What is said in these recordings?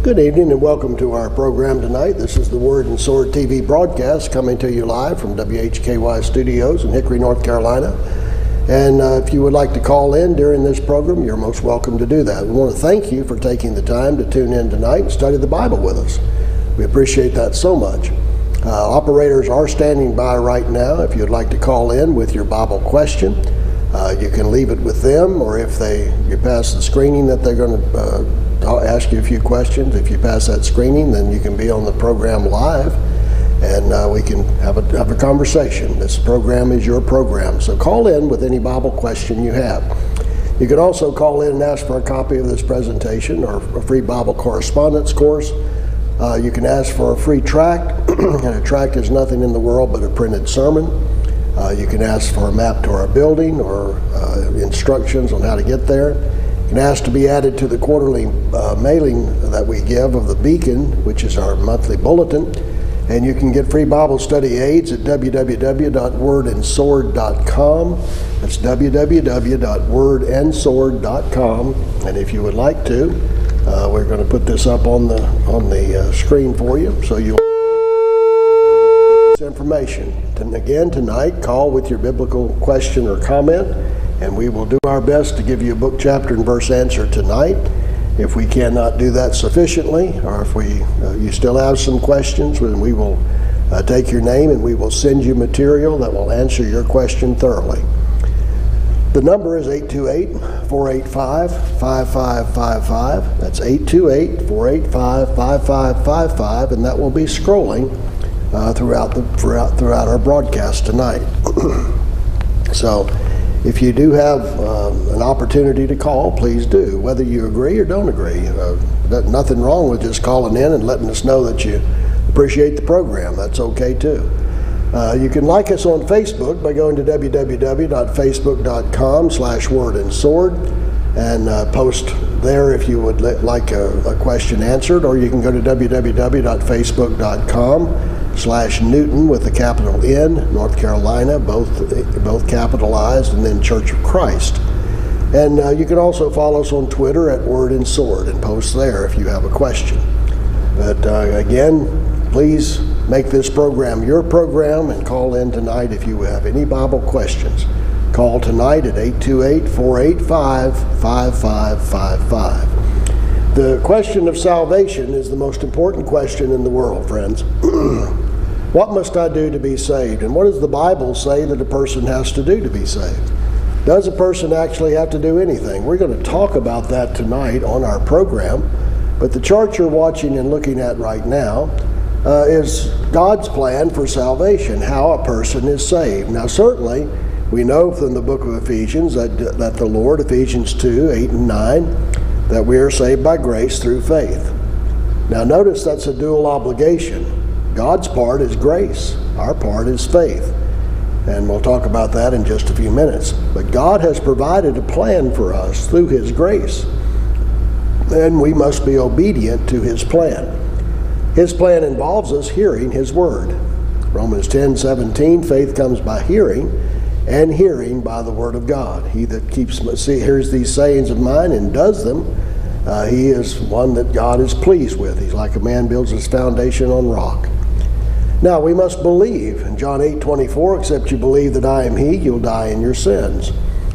Good evening and welcome to our program tonight. This is the Word and Sword TV broadcast coming to you live from WHKY Studios in Hickory, North Carolina. And uh, if you would like to call in during this program, you're most welcome to do that. We want to thank you for taking the time to tune in tonight and study the Bible with us. We appreciate that so much. Uh, operators are standing by right now. If you'd like to call in with your Bible question, uh, you can leave it with them, or if they you pass the screening that they're going to uh, ask you a few questions. If you pass that screening, then you can be on the program live, and uh, we can have a have a conversation. This program is your program, so call in with any Bible question you have. You can also call in and ask for a copy of this presentation or a free Bible correspondence course. Uh, you can ask for a free tract, and a tract is nothing in the world but a printed sermon. Uh, you can ask for a map to our building or uh, instructions on how to get there. You can ask to be added to the quarterly uh, mailing that we give of the Beacon, which is our monthly bulletin. And you can get free Bible study aids at www.wordandsword.com. That's www.wordandsword.com. And if you would like to, uh, we're going to put this up on the on the uh, screen for you, so you'll information. And again, tonight, call with your biblical question or comment, and we will do our best to give you a book, chapter, and verse answer tonight. If we cannot do that sufficiently, or if we uh, you still have some questions, then we will uh, take your name and we will send you material that will answer your question thoroughly. The number is 828 485 5555. That's 828 485 5555, and that will be scrolling uh, throughout the throughout throughout our broadcast tonight. so, if you do have um, an opportunity to call, please do. Whether you agree or don't agree, uh, nothing wrong with just calling in and letting us know that you appreciate the program. That's okay too. Uh, you can like us on Facebook by going to www.facebook.com slash word and sword and uh, post there if you would like a, a, question answered, or you can go to www.facebook.com slash Newton with a capital N, North Carolina, both both capitalized, and then Church of Christ. And uh, you can also follow us on Twitter at Word and Sword and post there if you have a question. But uh, again, please make this program your program and call in tonight if you have any Bible questions. Call tonight at 828 485 5555. The question of salvation is the most important question in the world, friends. What must I do to be saved? And what does the Bible say that a person has to do to be saved? Does a person actually have to do anything? We're going to talk about that tonight on our program. But the chart you're watching and looking at right now uh, is God's plan for salvation, how a person is saved. Now, certainly, we know from the book of Ephesians that, that the Lord, Ephesians 2 8 and 9, that we are saved by grace through faith. Now, notice that's a dual obligation. God's part is grace, our part is faith. And we'll talk about that in just a few minutes. But God has provided a plan for us through His grace. And we must be obedient to His plan. His plan involves us hearing His Word. Romans 10 17, faith comes by hearing, and hearing by the Word of God. He that keeps see, hears these sayings of mine and does them, uh, he is one that God is pleased with. He's like a man builds his foundation on rock. Now we must believe. In John 8 24, except you believe that I am He, you'll die in your sins.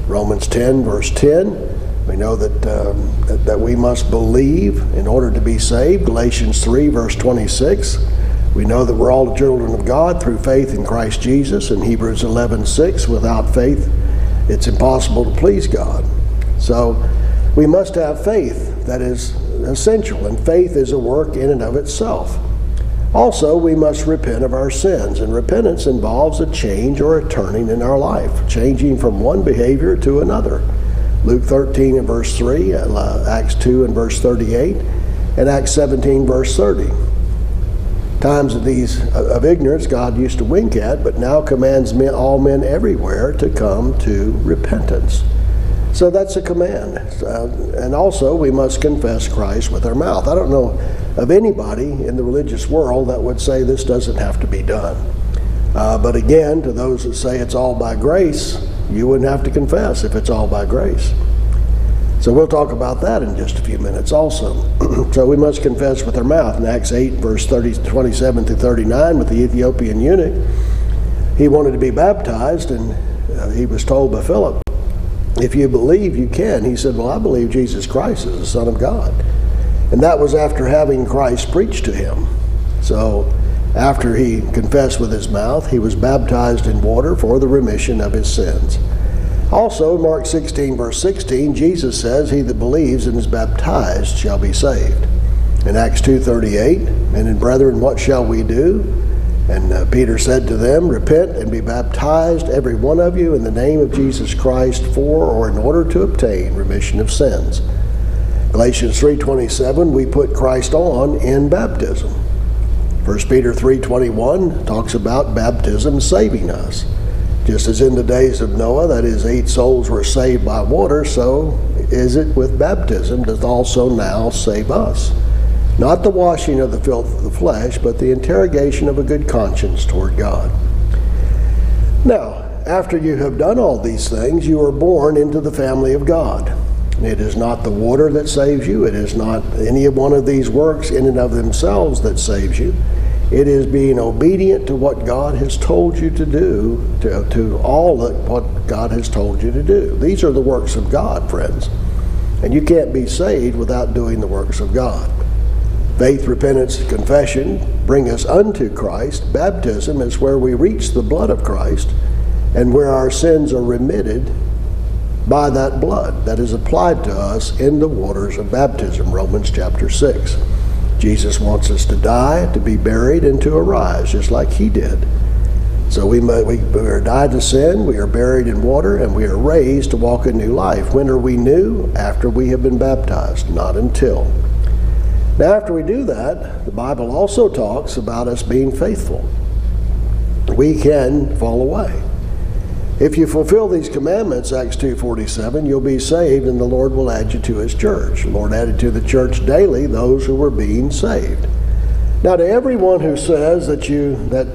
Romans 10, verse 10, we know that, um, that, that we must believe in order to be saved. Galatians 3, verse 26, we know that we're all the children of God through faith in Christ Jesus. In Hebrews 11, 6, without faith, it's impossible to please God. So we must have faith that is essential, and faith is a work in and of itself. Also, we must repent of our sins, and repentance involves a change or a turning in our life, changing from one behavior to another. Luke 13 and verse 3, uh, Acts 2 and verse 38, and Acts 17 verse 30. Times of these of ignorance God used to wink at, but now commands men, all men everywhere to come to repentance. So that's a command. Uh, and also, we must confess Christ with our mouth. I don't know of anybody in the religious world that would say this doesn't have to be done. Uh, but again, to those that say it's all by grace, you wouldn't have to confess if it's all by grace. So we'll talk about that in just a few minutes also. so we must confess with our mouth. In Acts 8, verse 30, 27 through 39, with the Ethiopian eunuch, he wanted to be baptized, and uh, he was told by Philip, if you believe, you can. He said, Well, I believe Jesus Christ is the Son of God. And that was after having Christ preached to him. So after he confessed with his mouth, he was baptized in water for the remission of his sins. Also, Mark 16, verse 16, Jesus says, He that believes and is baptized shall be saved. In Acts 2.38, And in brethren, what shall we do? And uh, Peter said to them, Repent and be baptized, every one of you, in the name of Jesus Christ, for or in order to obtain remission of sins. Galatians 3.27, we put Christ on in baptism. 1 Peter 3.21 talks about baptism saving us. Just as in the days of Noah, that is, eight souls were saved by water, so is it with baptism does also now save us. Not the washing of the filth of the flesh, but the interrogation of a good conscience toward God. Now, after you have done all these things, you are born into the family of God. It is not the water that saves you. It is not any one of these works in and of themselves that saves you. It is being obedient to what God has told you to do, to, to all that what God has told you to do. These are the works of God, friends. And you can't be saved without doing the works of God. Faith, repentance, confession bring us unto Christ. Baptism is where we reach the blood of Christ and where our sins are remitted by that blood that is applied to us in the waters of baptism, Romans chapter 6. Jesus wants us to die, to be buried, and to arise, just like he did. So we, we, we are died to sin, we are buried in water, and we are raised to walk a new life. When are we new? After we have been baptized, not until. Now, after we do that, the Bible also talks about us being faithful. We can fall away. If you fulfill these commandments, Acts 2.47, you'll be saved and the Lord will add you to his church. The Lord added to the church daily those who were being saved. Now to everyone who says that you that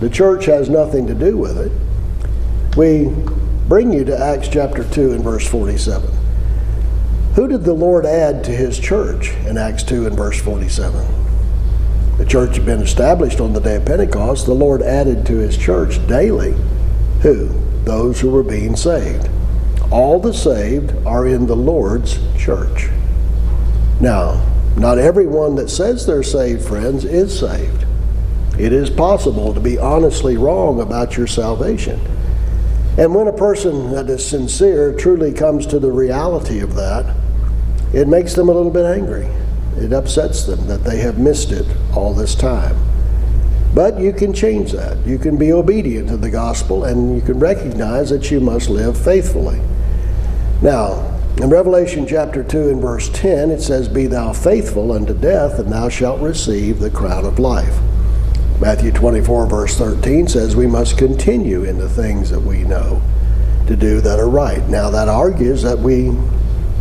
the church has nothing to do with it, we bring you to Acts chapter 2 and verse 47. Who did the Lord add to his church in Acts 2 and verse 47? The church had been established on the day of Pentecost. The Lord added to his church daily who? Those who were being saved. All the saved are in the Lord's church. Now, not everyone that says they're saved, friends, is saved. It is possible to be honestly wrong about your salvation. And when a person that is sincere truly comes to the reality of that, it makes them a little bit angry. It upsets them that they have missed it all this time. But you can change that. You can be obedient to the gospel and you can recognize that you must live faithfully. Now, in Revelation chapter 2 and verse 10, it says, Be thou faithful unto death, and thou shalt receive the crown of life. Matthew 24, verse 13 says, We must continue in the things that we know to do that are right. Now, that argues that we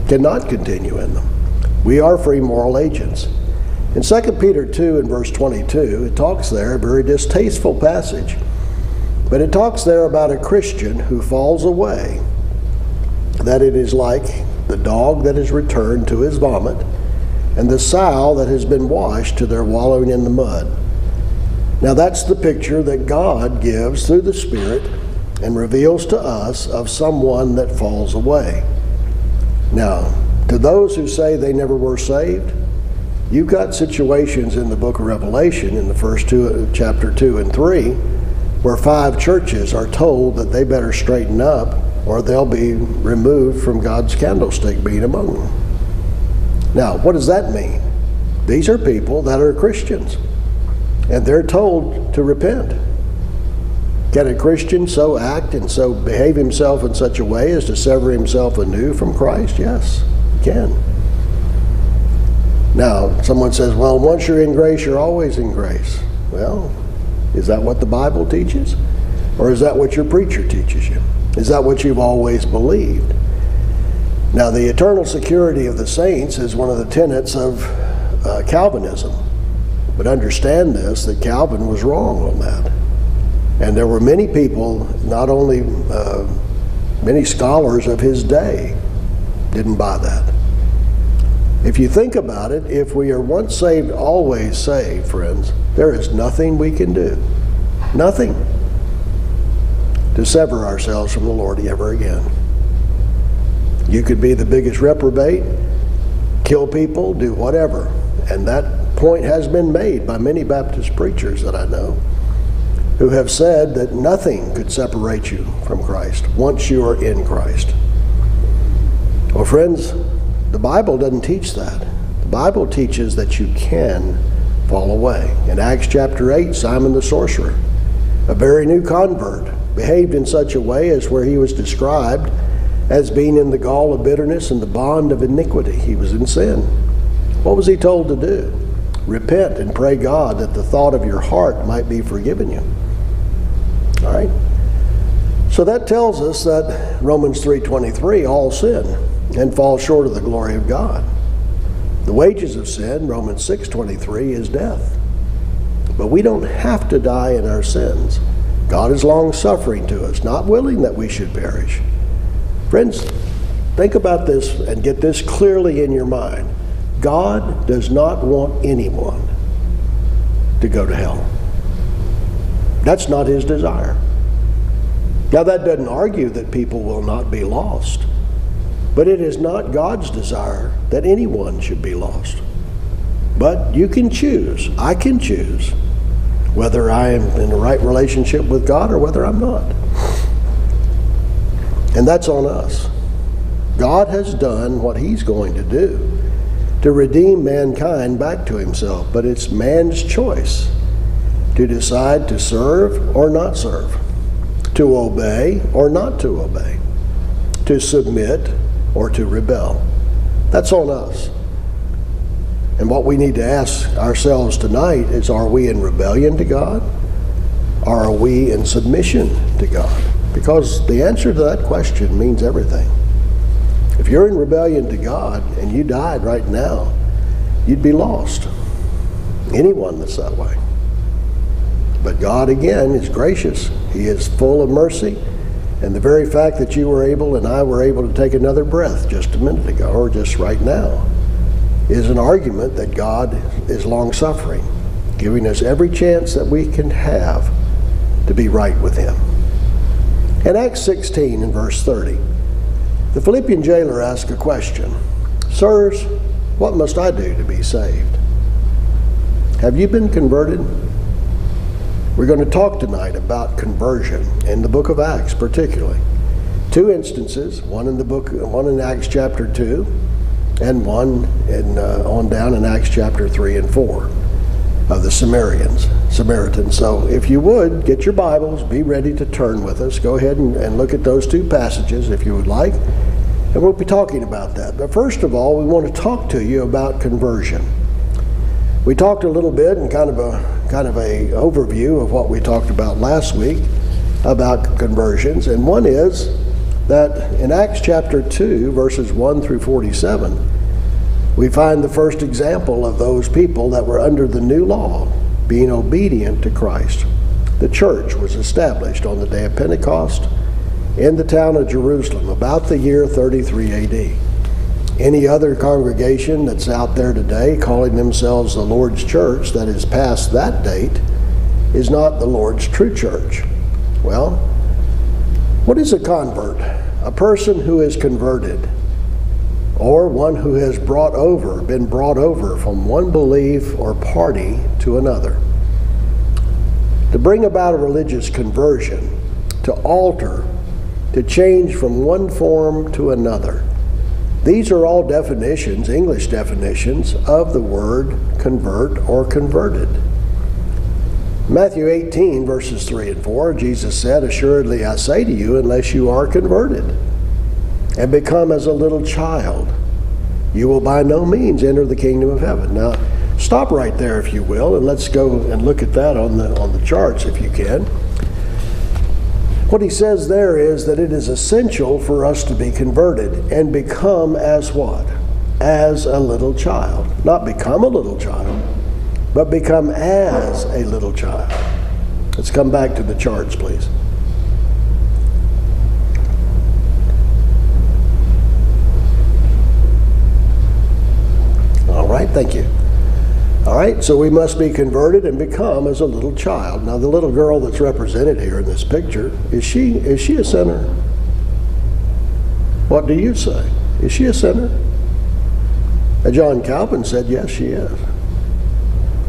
cannot continue in them. We are free moral agents. In 2 Peter 2 and verse 22, it talks there, a very distasteful passage, but it talks there about a Christian who falls away, that it is like the dog that is returned to his vomit, and the sow that has been washed to their wallowing in the mud. Now that's the picture that God gives through the Spirit and reveals to us of someone that falls away. Now, to those who say they never were saved, You've got situations in the book of Revelation, in the first two, chapter 2 and 3, where five churches are told that they better straighten up or they'll be removed from God's candlestick being among them. Now, what does that mean? These are people that are Christians, and they're told to repent. Can a Christian so act and so behave himself in such a way as to sever himself anew from Christ? Yes, he can. Now, someone says, well, once you're in grace, you're always in grace. Well, is that what the Bible teaches? Or is that what your preacher teaches you? Is that what you've always believed? Now, the eternal security of the saints is one of the tenets of uh, Calvinism. But understand this that Calvin was wrong on that. And there were many people, not only uh, many scholars of his day, Didn't buy that. If you think about it, if we are once saved, always saved, friends, there is nothing we can do. Nothing to sever ourselves from the Lord ever again. You could be the biggest reprobate, kill people, do whatever. And that point has been made by many Baptist preachers that I know who have said that nothing could separate you from Christ once you are in Christ. Well, friends, the Bible doesn't teach that. The Bible teaches that you can fall away. In Acts chapter 8, Simon the sorcerer, a very new convert, behaved in such a way as where he was described as being in the gall of bitterness and the bond of iniquity. He was in sin. What was he told to do? Repent and pray God that the thought of your heart might be forgiven you. All right? So that tells us that Romans 3:23 all sin and fall short of the glory of God. The wages of sin, Romans 6:23 is death. But we don't have to die in our sins. God is long suffering to us, not willing that we should perish. Friends, think about this and get this clearly in your mind. God does not want anyone to go to hell. That's not his desire. Now, that doesn't argue that people will not be lost, but it is not God's desire that anyone should be lost. But you can choose, I can choose, whether I am in the right relationship with God or whether I'm not. And that's on us. God has done what He's going to do to redeem mankind back to Himself, but it's man's choice to decide to serve or not serve, to obey or not to obey, to submit or to rebel. That's on us. And what we need to ask ourselves tonight is are we in rebellion to God? Are we in submission to God? Because the answer to that question means everything. If you're in rebellion to God and you died right now, you'd be lost. Anyone that's that way. But God, again, is gracious. He is full of mercy. And the very fact that you were able and I were able to take another breath just a minute ago or just right now is an argument that God is long suffering, giving us every chance that we can have to be right with Him. In Acts 16 and verse 30, the Philippian jailer asked a question Sirs, what must I do to be saved? Have you been converted? We're going to talk tonight about conversion in the book of Acts, particularly. Two instances, one in the book, one in Acts chapter 2, and one in, uh, on down in Acts chapter 3 and 4 of the Samaritans. Samaritans. So if you would, get your Bibles, be ready to turn with us. Go ahead and, and look at those two passages if you would like. And we'll be talking about that. But first of all, we want to talk to you about conversion. We talked a little bit and kind of a kind of a overview of what we talked about last week about conversions, and one is that in Acts chapter 2, verses 1 through 47, we find the first example of those people that were under the new law being obedient to Christ. The church was established on the day of Pentecost in the town of Jerusalem about the year 33 AD. Any other congregation that's out there today calling themselves the Lord's church that is past that date is not the Lord's true church. Well, what is a convert? A person who is converted or one who has brought over, been brought over from one belief or party to another. To bring about a religious conversion, to alter, to change from one form to another these are all definitions, English definitions, of the word convert or converted. Matthew 18, verses 3 and 4, Jesus said, Assuredly I say to you, unless you are converted and become as a little child, you will by no means enter the kingdom of heaven. Now, stop right there, if you will, and let's go and look at that on the, on the charts, if you can. What he says there is that it is essential for us to be converted and become as what? As a little child. Not become a little child, but become as a little child. Let's come back to the charts, please. All right, thank you. All right, so we must be converted and become as a little child. Now, the little girl that's represented here in this picture, is she, is she a sinner? What do you say? Is she a sinner? John Calvin said, yes, she is.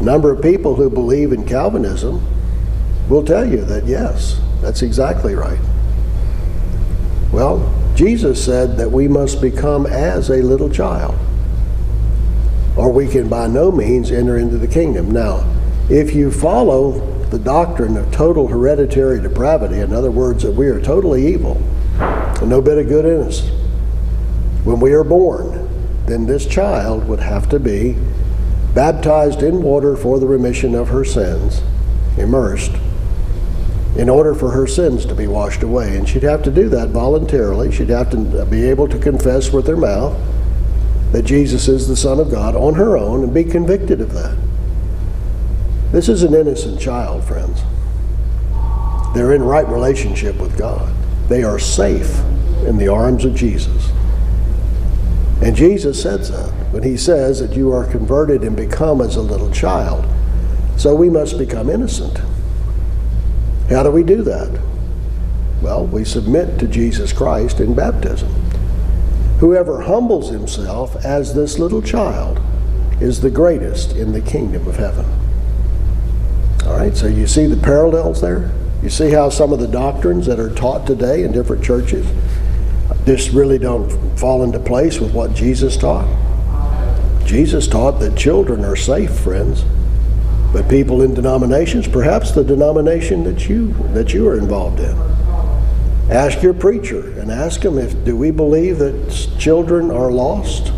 A number of people who believe in Calvinism will tell you that, yes, that's exactly right. Well, Jesus said that we must become as a little child or we can by no means enter into the kingdom. Now, if you follow the doctrine of total hereditary depravity, in other words, that we are totally evil, and no bit of good in us, when we are born, then this child would have to be baptized in water for the remission of her sins, immersed, in order for her sins to be washed away. And she'd have to do that voluntarily. She'd have to be able to confess with her mouth that Jesus is the Son of God on her own and be convicted of that. This is an innocent child, friends. They're in right relationship with God. They are safe in the arms of Jesus. And Jesus says that when he says that you are converted and become as a little child. So we must become innocent. How do we do that? Well, we submit to Jesus Christ in baptism. Whoever humbles himself as this little child is the greatest in the kingdom of heaven. All right, so you see the parallels there? You see how some of the doctrines that are taught today in different churches just really don't fall into place with what Jesus taught? Jesus taught that children are safe, friends. But people in denominations, perhaps the denomination that you that you are involved in, Ask your preacher and ask him if do we believe that children are lost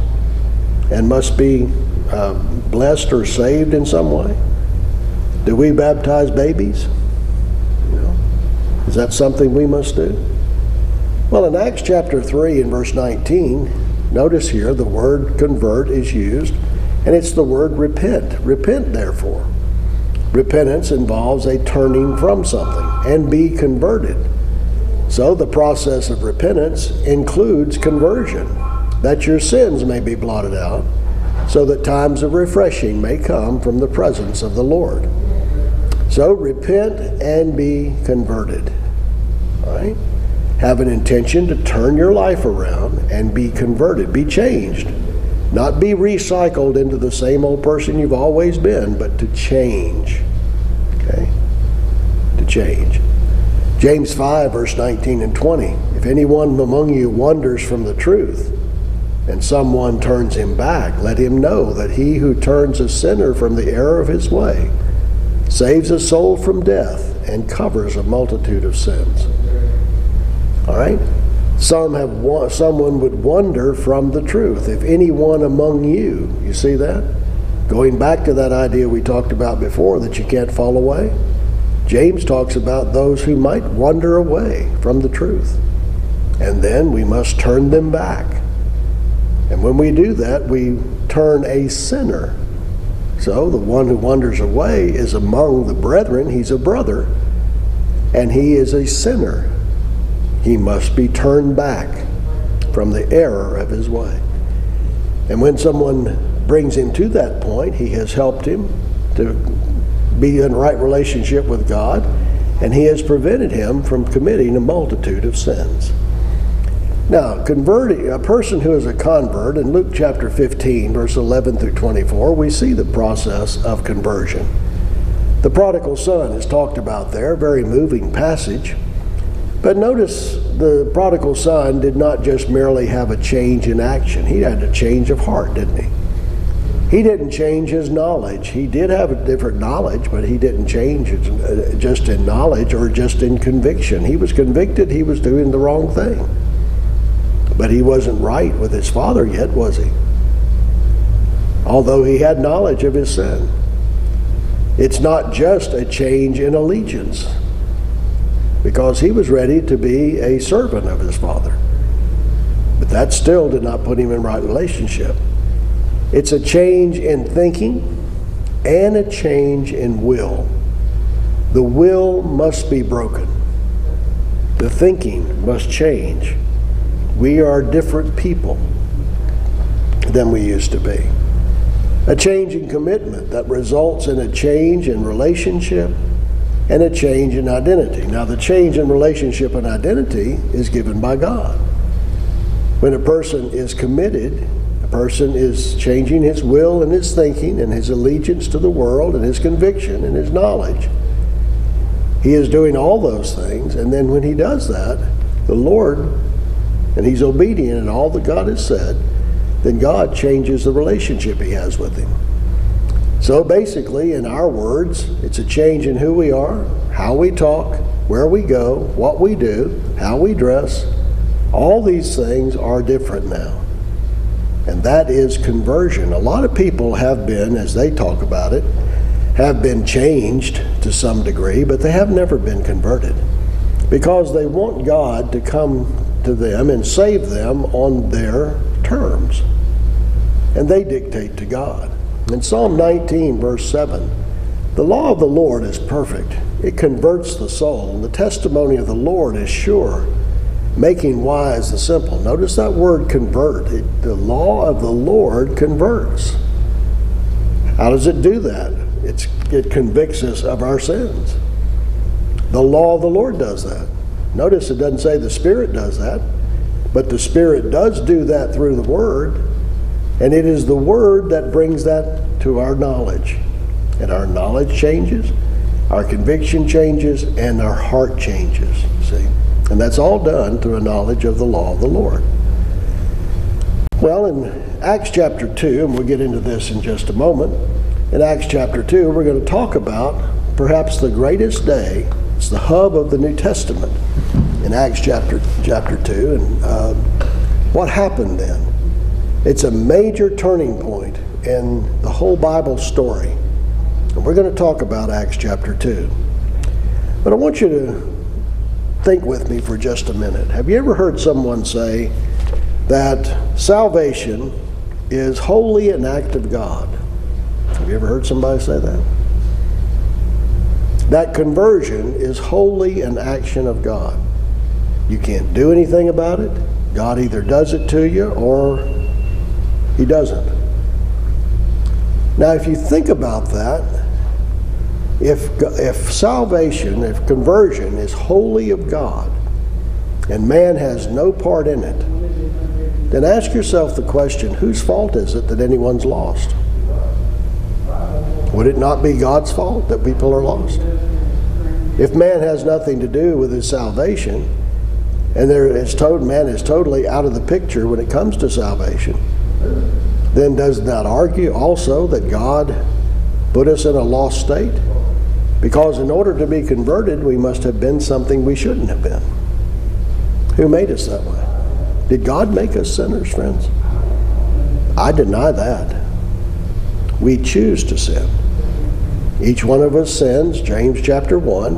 and must be uh, blessed or saved in some way? Do we baptize babies? Is that something we must do? Well, in Acts chapter 3 and verse 19, notice here the word convert is used, and it's the word repent. Repent, therefore. Repentance involves a turning from something and be converted. So the process of repentance includes conversion, that your sins may be blotted out, so that times of refreshing may come from the presence of the Lord. So repent and be converted. Right? Have an intention to turn your life around and be converted, be changed. Not be recycled into the same old person you've always been, but to change. Okay? To change. James 5, verse 19 and 20. If anyone among you wanders from the truth, and someone turns him back, let him know that he who turns a sinner from the error of his way saves a soul from death and covers a multitude of sins. All right? Some have someone would wander from the truth. If anyone among you, you see that? Going back to that idea we talked about before that you can't fall away. James talks about those who might wander away from the truth. And then we must turn them back. And when we do that, we turn a sinner. So the one who wanders away is among the brethren, he's a brother, and he is a sinner. He must be turned back from the error of his way. And when someone brings him to that point, he has helped him to be in right relationship with God, and He has prevented him from committing a multitude of sins. Now, converting a person who is a convert in Luke chapter 15, verse 11 through 24, we see the process of conversion. The prodigal son is talked about there, very moving passage. But notice the prodigal son did not just merely have a change in action, he had a change of heart, didn't he? He didn't change his knowledge. He did have a different knowledge, but he didn't change it uh, just in knowledge or just in conviction. He was convicted he was doing the wrong thing. But he wasn't right with his father yet, was he? Although he had knowledge of his sin. It's not just a change in allegiance, because he was ready to be a servant of his father. But that still did not put him in right relationship. It's a change in thinking and a change in will. The will must be broken. The thinking must change. We are different people than we used to be. A change in commitment that results in a change in relationship and a change in identity. Now, the change in relationship and identity is given by God. When a person is committed, person is changing his will and his thinking and his allegiance to the world and his conviction and his knowledge. He is doing all those things, and then when he does that, the Lord, and he's obedient in all that God has said, then God changes the relationship he has with him. So basically, in our words, it's a change in who we are, how we talk, where we go, what we do, how we dress. All these things are different now. And that is conversion. A lot of people have been, as they talk about it, have been changed to some degree, but they have never been converted because they want God to come to them and save them on their terms. And they dictate to God. In Psalm 19, verse 7, the law of the Lord is perfect. It converts the soul. The testimony of the Lord is sure, making wise the simple. Notice that word convert. It, the law of the Lord converts. How does it do that? It's, it convicts us of our sins. The law of the Lord does that. Notice it doesn't say the Spirit does that, but the Spirit does do that through the Word, and it is the Word that brings that to our knowledge. And our knowledge changes, our conviction changes, and our heart changes. And that's all done through a knowledge of the law of the Lord. Well, in Acts chapter 2, and we'll get into this in just a moment, in Acts chapter 2, we're going to talk about perhaps the greatest day. It's the hub of the New Testament in Acts chapter, chapter 2. And uh, what happened then? It's a major turning point in the whole Bible story. And we're going to talk about Acts chapter 2. But I want you to think with me for just a minute. Have you ever heard someone say that salvation is wholly an act of God? Have you ever heard somebody say that? That conversion is wholly an action of God. You can't do anything about it. God either does it to you or He doesn't. Now, if you think about that, if, if salvation, if conversion is wholly of God, and man has no part in it, then ask yourself the question whose fault is it that anyone's lost? Would it not be God's fault that people are lost? If man has nothing to do with his salvation, and there is told, man is totally out of the picture when it comes to salvation, then does that argue also that God put us in a lost state? Because in order to be converted, we must have been something we shouldn't have been. Who made us that way? Did God make us sinners, friends? I deny that. We choose to sin. Each one of us sins, James chapter 1,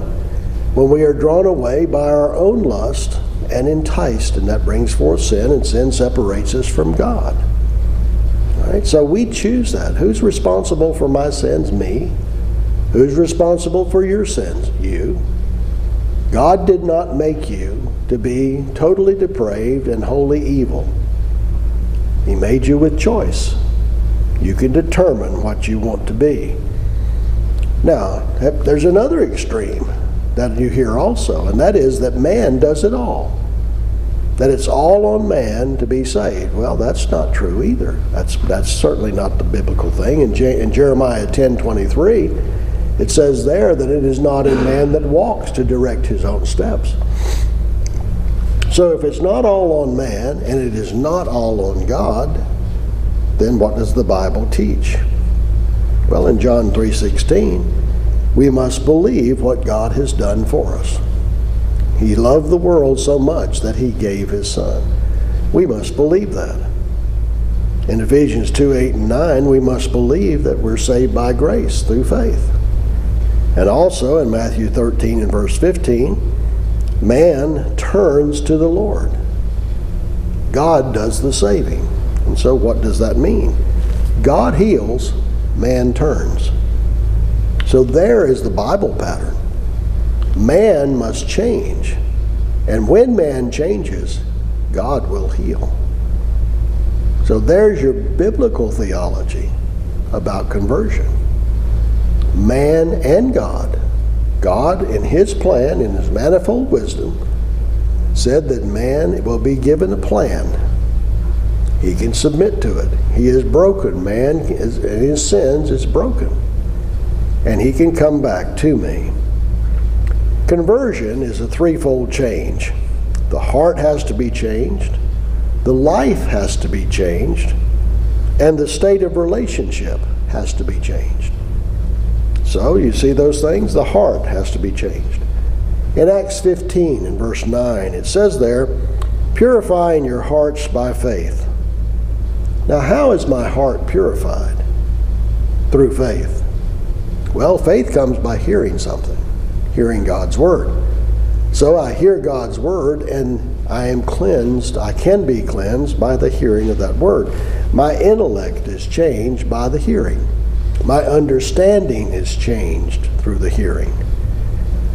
when we are drawn away by our own lust and enticed, and that brings forth sin, and sin separates us from God. All right? So we choose that. Who's responsible for my sins? Me. Who's responsible for your sins? You. God did not make you to be totally depraved and wholly evil. He made you with choice. You can determine what you want to be. Now, there's another extreme that you hear also, and that is that man does it all. That it's all on man to be saved. Well, that's not true either. That's, that's certainly not the biblical thing. In, Je- in Jeremiah 10 23, it says there that it is not in man that walks to direct his own steps. So if it's not all on man and it is not all on God, then what does the Bible teach? Well, in John 3:16, we must believe what God has done for us. He loved the world so much that he gave his son. We must believe that. In Ephesians 2 8 and 9, we must believe that we're saved by grace through faith. And also in Matthew 13 and verse 15, man turns to the Lord. God does the saving. And so, what does that mean? God heals, man turns. So, there is the Bible pattern. Man must change. And when man changes, God will heal. So, there's your biblical theology about conversion. Man and God. God, in His plan, in His manifold wisdom, said that man will be given a plan. He can submit to it. He is broken. Man, in his sins, is broken. And he can come back to me. Conversion is a threefold change the heart has to be changed, the life has to be changed, and the state of relationship has to be changed. So you see those things? The heart has to be changed. In Acts 15 and verse 9, it says there, purifying your hearts by faith. Now, how is my heart purified? Through faith. Well, faith comes by hearing something, hearing God's Word. So I hear God's Word and I am cleansed, I can be cleansed by the hearing of that Word. My intellect is changed by the hearing. My understanding is changed through the hearing.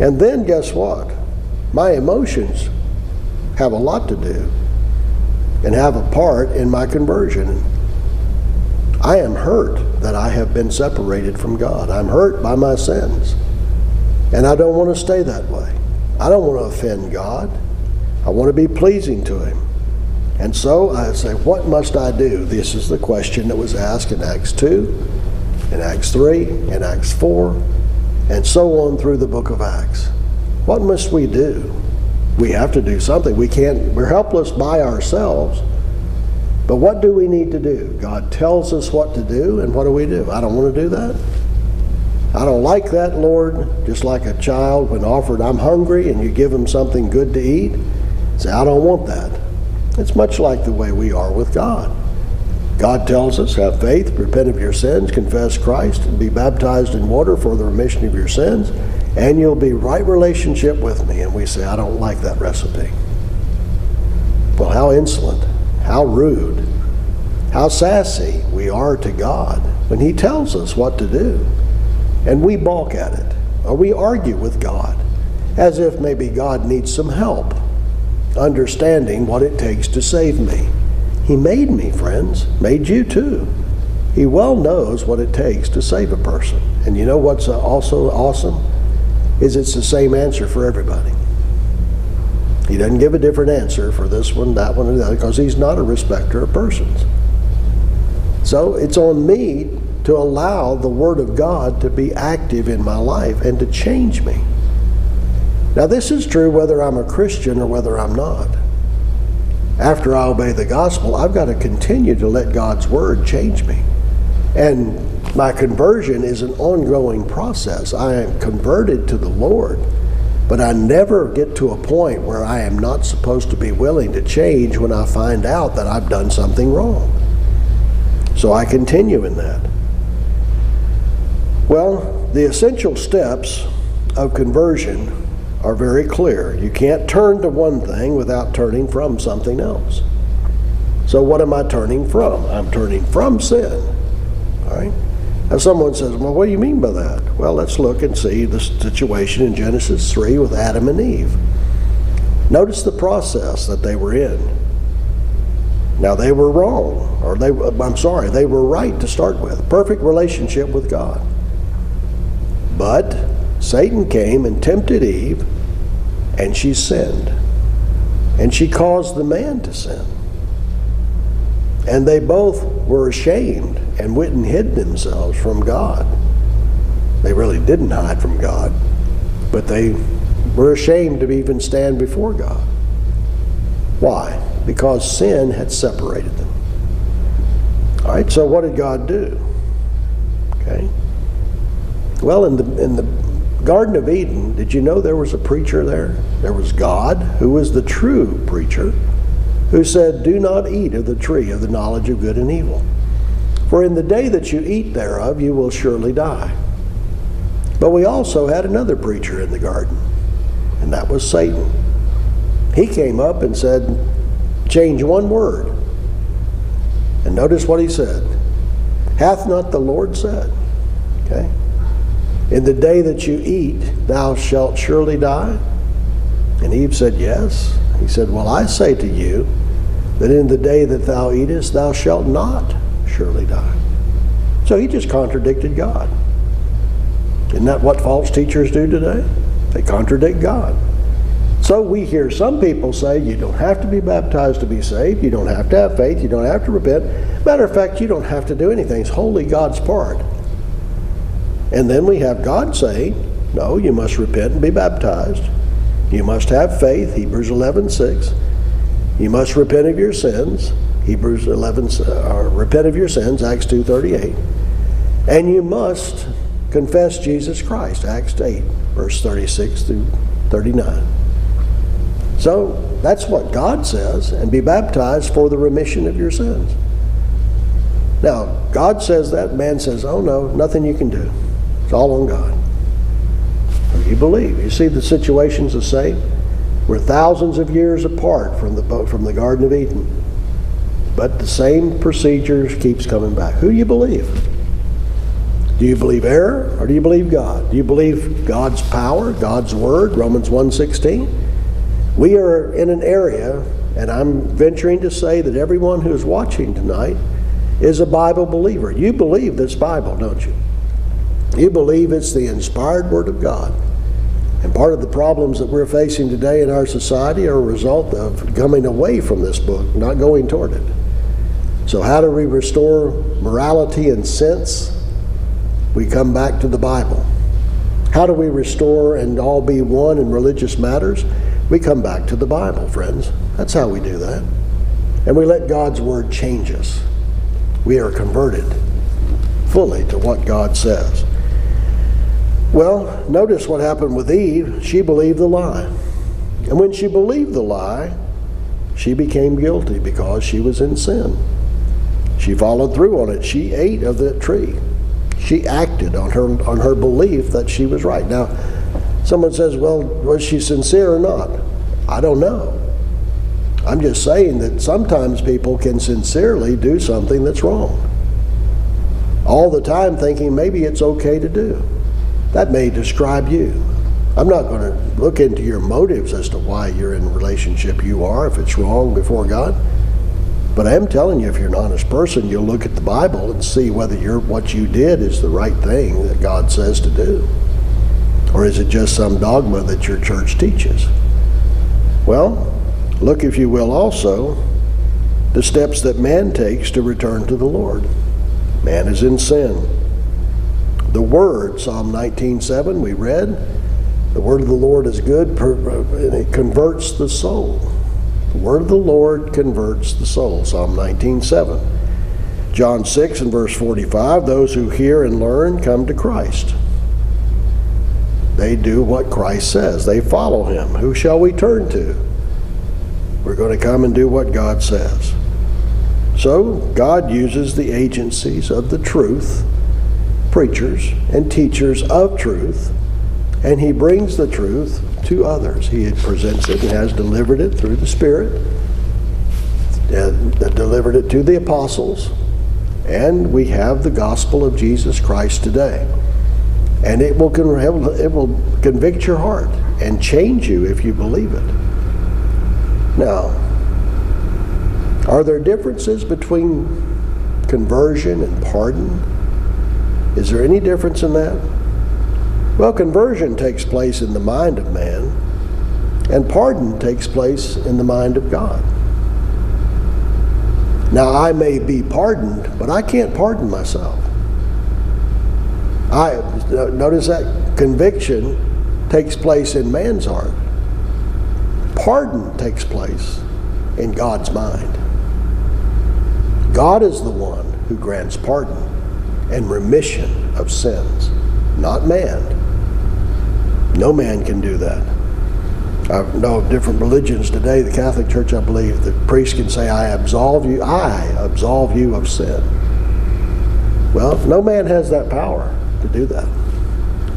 And then guess what? My emotions have a lot to do and have a part in my conversion. I am hurt that I have been separated from God. I'm hurt by my sins. And I don't want to stay that way. I don't want to offend God. I want to be pleasing to Him. And so I say, What must I do? This is the question that was asked in Acts 2, in Acts 3, in Acts 4, and so on through the book of Acts. What must we do? We have to do something. We can't, we're helpless by ourselves. But what do we need to do? God tells us what to do, and what do we do? I don't want to do that. I don't like that, Lord. Just like a child, when offered, I'm hungry, and you give them something good to eat, say, I don't want that. It's much like the way we are with God. God tells us, have faith, repent of your sins, confess Christ, and be baptized in water for the remission of your sins, and you'll be right relationship with me. And we say, I don't like that recipe. Well, how insolent, how rude, how sassy we are to God when He tells us what to do. And we balk at it, or we argue with God as if maybe God needs some help understanding what it takes to save me. He made me, friends, made you too. He well knows what it takes to save a person. And you know what's uh, also awesome? Is it's the same answer for everybody. He doesn't give a different answer for this one, that one, and other because he's not a respecter of persons. So it's on me to allow the Word of God to be active in my life and to change me. Now, this is true whether I'm a Christian or whether I'm not. After I obey the gospel, I've got to continue to let God's Word change me. And my conversion is an ongoing process. I am converted to the Lord, but I never get to a point where I am not supposed to be willing to change when I find out that I've done something wrong. So I continue in that. Well, the essential steps of conversion are very clear. You can't turn to one thing without turning from something else. So, what am I turning from? I'm turning from sin. All right? Now, someone says, Well, what do you mean by that? Well, let's look and see the situation in Genesis 3 with Adam and Eve. Notice the process that they were in. Now, they were wrong, or they, I'm sorry, they were right to start with. Perfect relationship with God. But Satan came and tempted Eve, and she sinned. And she caused the man to sin. And they both were ashamed and went and hid themselves from God. They really didn't hide from God, but they were ashamed to even stand before God. Why? Because sin had separated them. All right, so what did God do? Okay. Well, in the in the Garden of Eden, did you know there was a preacher there? There was God, who was the true preacher, who said, Do not eat of the tree of the knowledge of good and evil. For in the day that you eat thereof, you will surely die. But we also had another preacher in the garden, and that was Satan. He came up and said, Change one word. And notice what he said Hath not the Lord said? Okay? In the day that you eat, thou shalt surely die? And Eve said, Yes. He said, Well, I say to you, that in the day that thou eatest, thou shalt not surely die. So he just contradicted God. Isn't that what false teachers do today? They contradict God. So we hear some people say you don't have to be baptized to be saved, you don't have to have faith, you don't have to repent. Matter of fact, you don't have to do anything. It's wholly God's part. And then we have God saying, no, you must repent and be baptized. You must have faith, Hebrews 11 6. You must repent of your sins, Hebrews 11, or uh, repent of your sins, Acts 2 38. And you must confess Jesus Christ, Acts 8, verse 36 through 39. So that's what God says, and be baptized for the remission of your sins. Now, God says that, man says, oh no, nothing you can do. All on God. You believe. You see, the situation's the same. We're thousands of years apart from the, from the Garden of Eden. But the same procedure keeps coming back. Who do you believe? Do you believe error or do you believe God? Do you believe God's power, God's word, Romans 1:16? We are in an area, and I'm venturing to say that everyone who's watching tonight is a Bible believer. You believe this Bible, don't you? You believe it's the inspired Word of God. And part of the problems that we're facing today in our society are a result of coming away from this book, not going toward it. So, how do we restore morality and sense? We come back to the Bible. How do we restore and all be one in religious matters? We come back to the Bible, friends. That's how we do that. And we let God's Word change us. We are converted fully to what God says. Well, notice what happened with Eve. She believed the lie. And when she believed the lie, she became guilty because she was in sin. She followed through on it. She ate of that tree. She acted on her on her belief that she was right. Now, someone says, "Well, was she sincere or not?" I don't know. I'm just saying that sometimes people can sincerely do something that's wrong. All the time thinking maybe it's okay to do. That may describe you. I'm not going to look into your motives as to why you're in the relationship you are, if it's wrong before God. But I am telling you, if you're an honest person, you'll look at the Bible and see whether you what you did is the right thing that God says to do. Or is it just some dogma that your church teaches? Well, look, if you will, also the steps that man takes to return to the Lord. Man is in sin. The Word, Psalm 19:7, we read, the Word of the Lord is good, and it converts the soul. The Word of the Lord converts the soul, Psalm 19:7. John 6 and verse 45, those who hear and learn come to Christ. They do what Christ says. They follow him. Who shall we turn to? We're going to come and do what God says. So, God uses the agencies of the truth preachers and teachers of truth, and he brings the truth to others. He presents it and has delivered it through the Spirit, and delivered it to the apostles, and we have the gospel of Jesus Christ today. And it will, it will convict your heart and change you if you believe it. Now, are there differences between conversion and pardon? Is there any difference in that? Well, conversion takes place in the mind of man, and pardon takes place in the mind of God. Now, I may be pardoned, but I can't pardon myself. I notice that conviction takes place in man's heart. Pardon takes place in God's mind. God is the one who grants pardon and remission of sins, not man. No man can do that. I know of different religions today, the Catholic Church, I believe, the priest can say, I absolve you, I absolve you of sin. Well, no man has that power to do that.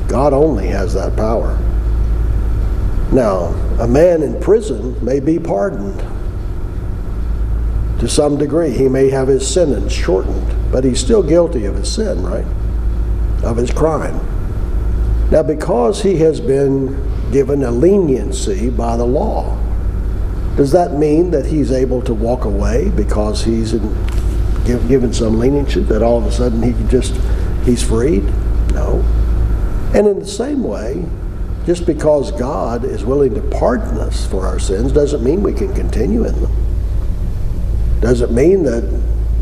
God only has that power. Now, a man in prison may be pardoned to some degree. He may have his sentence shortened but he's still guilty of his sin, right? Of his crime. Now, because he has been given a leniency by the law, does that mean that he's able to walk away because he's in, give, given some leniency that all of a sudden he can just, he's freed? No. And in the same way, just because God is willing to pardon us for our sins doesn't mean we can continue in them. Doesn't mean that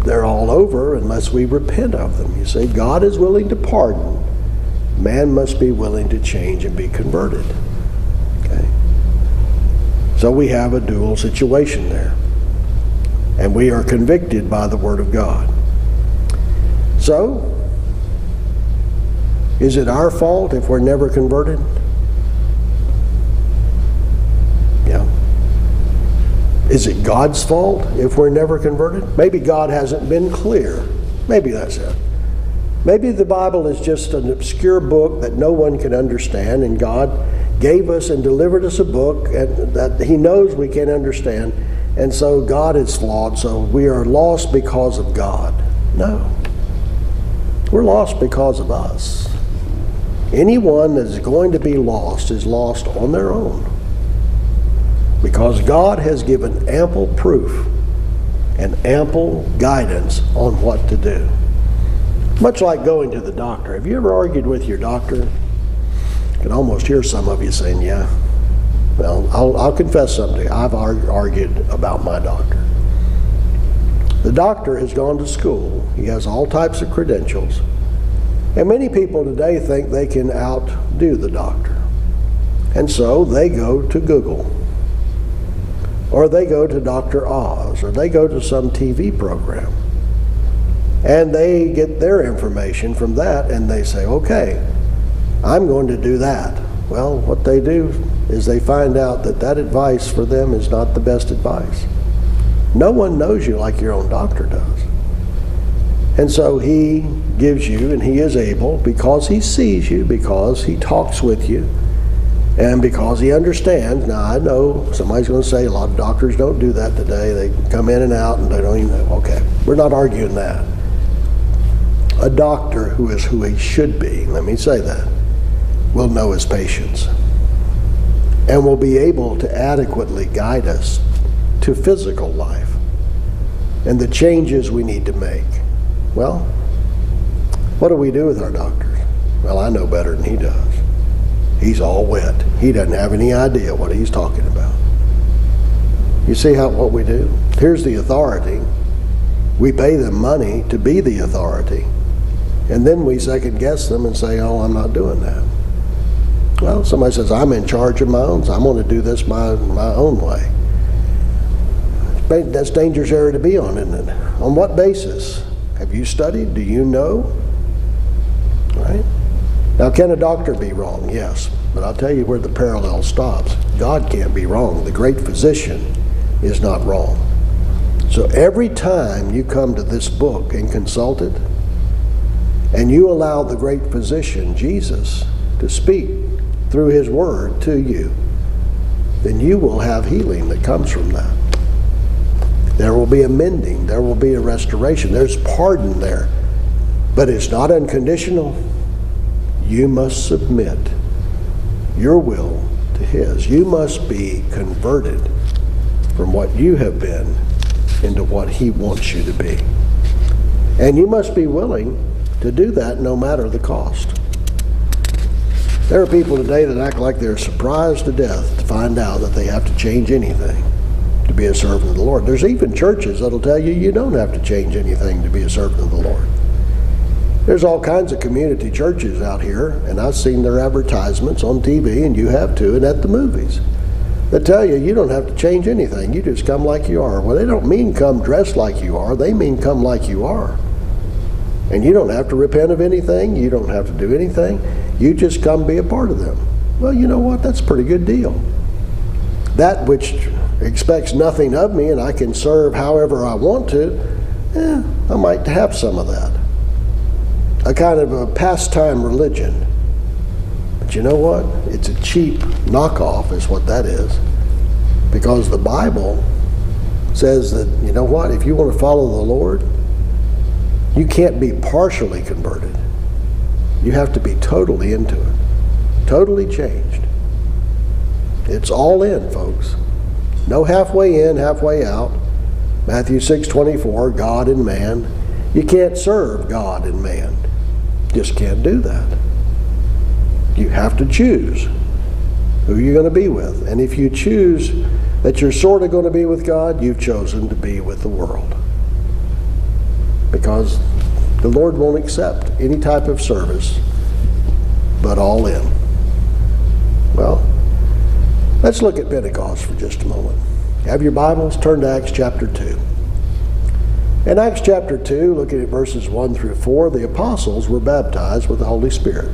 they're all over unless we repent of them. You see, God is willing to pardon. Man must be willing to change and be converted. Okay? So we have a dual situation there. And we are convicted by the Word of God. So, is it our fault if we're never converted? Is it God's fault if we're never converted? Maybe God hasn't been clear. Maybe that's it. Maybe the Bible is just an obscure book that no one can understand, and God gave us and delivered us a book that He knows we can't understand, and so God is flawed, so we are lost because of God. No. We're lost because of us. Anyone that is going to be lost is lost on their own because God has given ample proof and ample guidance on what to do. Much like going to the doctor. Have you ever argued with your doctor? I can almost hear some of you saying, yeah. Well, I'll, I'll confess something. I've argued about my doctor. The doctor has gone to school. He has all types of credentials. And many people today think they can outdo the doctor. And so they go to Google or they go to Dr. Oz, or they go to some TV program. And they get their information from that and they say, okay, I'm going to do that. Well, what they do is they find out that that advice for them is not the best advice. No one knows you like your own doctor does. And so he gives you, and he is able, because he sees you, because he talks with you, and because he understands, now I know somebody's going to say a lot of doctors don't do that today. They come in and out and they don't even know. Okay, we're not arguing that. A doctor who is who he should be, let me say that, will know his patients and will be able to adequately guide us to physical life and the changes we need to make. Well, what do we do with our doctors? Well, I know better than he does. He's all wet. He doesn't have any idea what he's talking about. You see how what we do? Here's the authority. We pay them money to be the authority. And then we second guess them and say, oh, I'm not doing that. Well, somebody says, I'm in charge of my own, so I'm going to do this my, my own way. That's dangerous area to be on, isn't it? On what basis? Have you studied? Do you know? Right? Now, can a doctor be wrong? Yes. But I'll tell you where the parallel stops. God can't be wrong. The great physician is not wrong. So every time you come to this book and consult it, and you allow the great physician, Jesus, to speak through his word to you, then you will have healing that comes from that. There will be a mending, there will be a restoration, there's pardon there. But it's not unconditional you must submit your will to His. You must be converted from what you have been into what He wants you to be. And you must be willing to do that no matter the cost. There are people today that act like they're surprised to death to find out that they have to change anything to be a servant of the Lord. There's even churches that'll tell you you don't have to change anything to be a servant of the Lord. There's all kinds of community churches out here, and I've seen their advertisements on TV, and you have too, and at the movies They tell you you don't have to change anything. You just come like you are. Well, they don't mean come dressed like you are, they mean come like you are. And you don't have to repent of anything, you don't have to do anything. You just come be a part of them. Well, you know what? That's a pretty good deal. That which expects nothing of me and I can serve however I want to, eh, I might have some of that a kind of a pastime religion. But you know what? It's a cheap knockoff, is what that is. Because the Bible says that, you know what? If you want to follow the Lord, you can't be partially converted. You have to be totally into it, totally changed. It's all in, folks. No halfway in, halfway out. Matthew 6:24, God and man. You can't serve God and man. Just can't do that. You have to choose who you're going to be with. And if you choose that you're sort of going to be with God, you've chosen to be with the world. Because the Lord won't accept any type of service but all in. Well, let's look at Pentecost for just a moment. Have your Bibles? Turn to Acts chapter 2. In Acts chapter 2, looking at verses 1 through 4, the apostles were baptized with the Holy Spirit,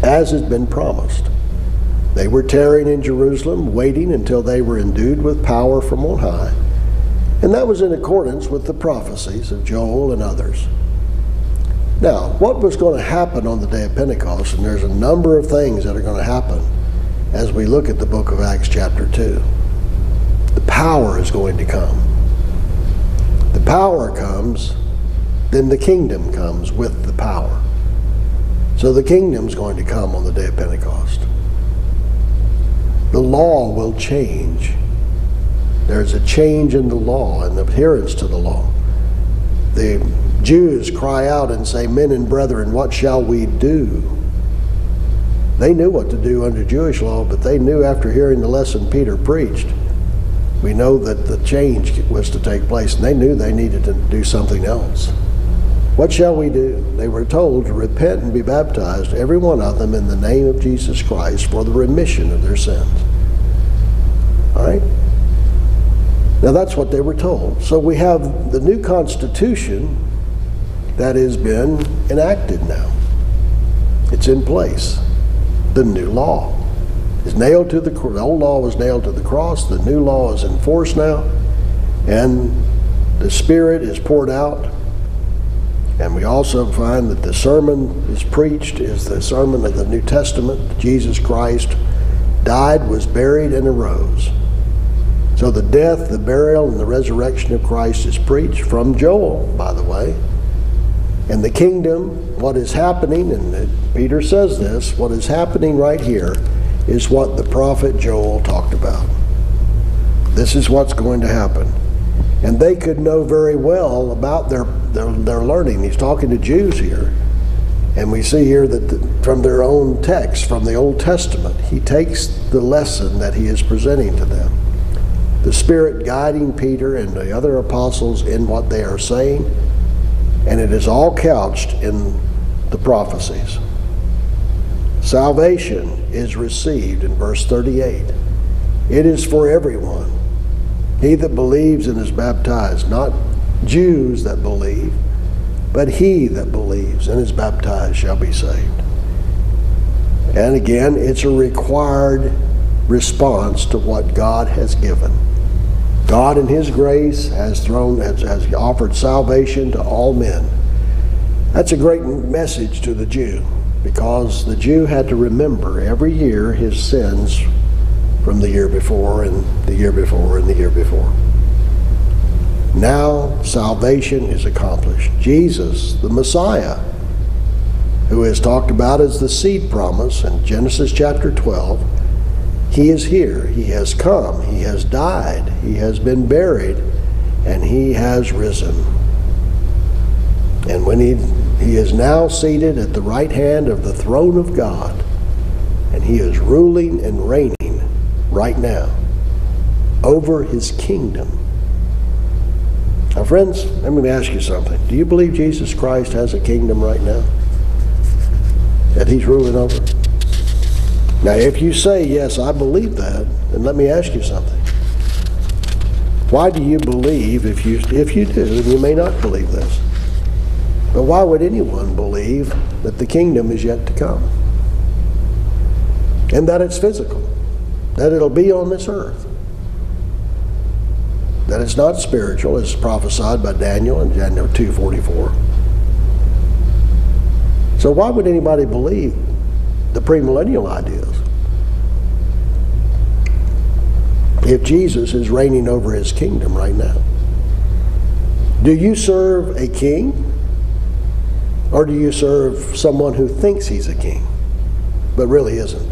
as has been promised. They were tarrying in Jerusalem, waiting until they were endued with power from on high. And that was in accordance with the prophecies of Joel and others. Now, what was going to happen on the day of Pentecost, and there's a number of things that are going to happen as we look at the book of Acts, chapter 2. The power is going to come. Power comes, then the kingdom comes with the power. So the kingdom's going to come on the day of Pentecost the law will change. There's a change in the law and the adherence to the law. The Jews cry out and say, Men and brethren, what shall we do? They knew what to do under Jewish law, but they knew after hearing the lesson Peter preached, we know that the change was to take place, and they knew they needed to do something else. What shall we do? They were told to repent and be baptized, every one of them, in the name of Jesus Christ for the remission of their sins. All right? Now that's what they were told. So we have the new Constitution that has been enacted now. It's in place. The new law is nailed to the the old law was nailed to the cross. The new law is in force now, and the Spirit is poured out and we also find that the sermon is preached is the sermon of the New Testament. Jesus Christ died, was buried, and arose. So the death, the burial, and the resurrection of Christ is preached from Joel, by the way. And the kingdom, what is happening, and Peter says this, what is happening right here is what the prophet Joel talked about. This is what's going to happen. And they could know very well about their, their, their learning. He's talking to Jews here. And we see here that the, from their own text, from the Old Testament, he takes the lesson that he is presenting to them. The Spirit guiding Peter and the other apostles in what they are saying, and it is all couched in the prophecies. Salvation is received in verse 38. It is for everyone he that believes and is baptized, not Jews that believe, but he that believes and is baptized shall be saved. And again, it's a required response to what God has given. God in His grace has thrown has, has offered salvation to all men. That's a great message to the Jew because the Jew had to remember every year his sins from the year before and the year before and the year before. Now salvation is accomplished. Jesus, the Messiah, who is talked about as the seed promise in Genesis chapter 12, he is here. He has come. He has died. He has been buried. And he has risen. And when he, he is now seated at the right hand of the throne of God, and he is ruling and reigning right now over his kingdom. Now, friends, let me ask you something. Do you believe Jesus Christ has a kingdom right now that he's ruling over? Now, if you say, yes, I believe that, then let me ask you something. Why do you believe, if you, if you do, you may not believe this, but why would anyone believe that the kingdom is yet to come? And that it's physical? that it'll be on this earth. That it's not spiritual, as prophesied by Daniel in Daniel 2.44. So why would anybody believe the premillennial ideas? If Jesus is reigning over his kingdom right now. Do you serve a king? Or do you serve someone who thinks he's a king, but really isn't?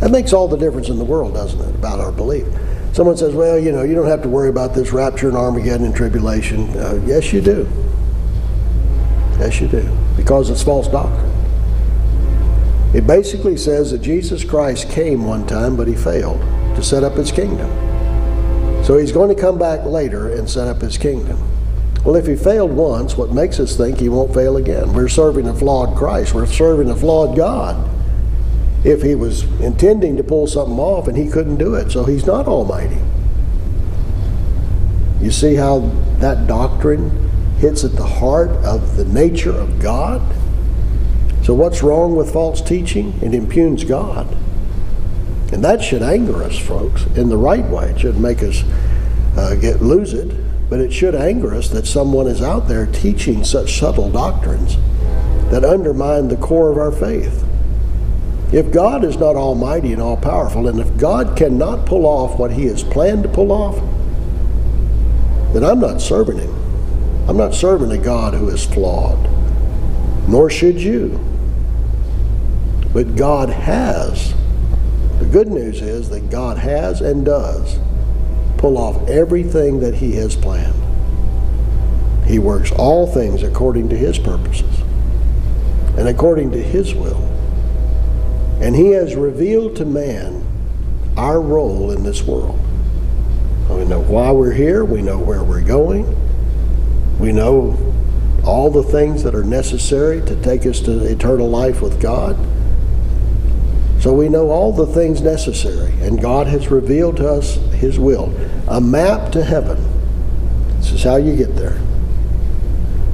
That makes all the difference in the world, doesn't it, about our belief? Someone says, well, you know, you don't have to worry about this rapture and Armageddon and tribulation. Uh, yes, you do. Yes, you do. Because it's false doctrine. It basically says that Jesus Christ came one time, but he failed to set up his kingdom. So he's going to come back later and set up his kingdom. Well, if he failed once, what makes us think he won't fail again? We're serving a flawed Christ. We're serving a flawed God. If he was intending to pull something off and he couldn't do it, so he's not almighty. You see how that doctrine hits at the heart of the nature of God? So, what's wrong with false teaching? It impugns God. And that should anger us, folks, in the right way. It should make us uh, get lose it, but it should anger us that someone is out there teaching such subtle doctrines that undermine the core of our faith. If God is not almighty and all powerful, and if God cannot pull off what he has planned to pull off, then I'm not serving him. I'm not serving a God who is flawed, nor should you. But God has. The good news is that God has and does pull off everything that He has planned. He works all things according to His purposes and according to His will. And He has revealed to man our role in this world. We know why we're here, we know where we're going, we know all the things that are necessary to take us to eternal life with God. So we know all the things necessary, and God has revealed to us His will. A map to heaven. This is how you get there.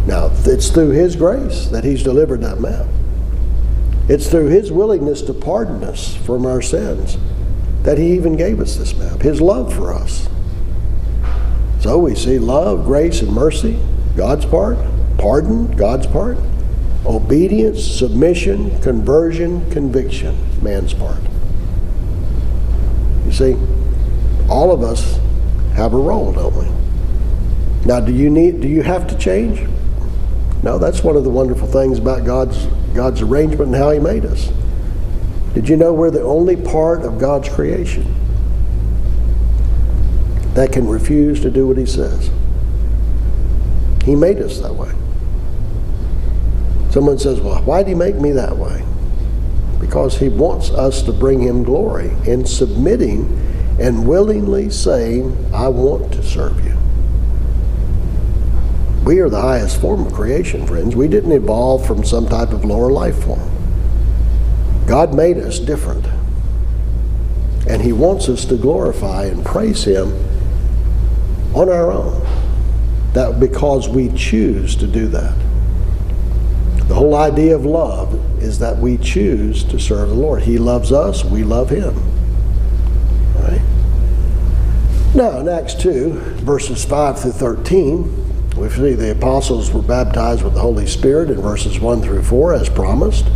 Now, it's through His grace that He's delivered that map. It's through His willingness to pardon us from our sins that He even gave us this map, His love for us. So we see love, grace, and mercy, God's part, pardon, God's part, obedience, submission, conversion, conviction, man's part. You see, all of us have a role, don't we? Now, do you need do you have to change? No, that's one of the wonderful things about God's God's arrangement and how he made us. Did you know we're the only part of God's creation that can refuse to do what he says? He made us that way. Someone says, Well, why did he make me that way? Because he wants us to bring him glory in submitting and willingly saying, I want to serve you. We are the highest form of creation, friends. We didn't evolve from some type of lower life form. God made us different. And he wants us to glorify and praise him on our own. That because we choose to do that. The whole idea of love is that we choose to serve the Lord. He loves us, we love him. Right? Now, in Acts 2, verses 5 through 13, we see the apostles were baptized with the Holy Spirit in verses 1 through 4 as promised.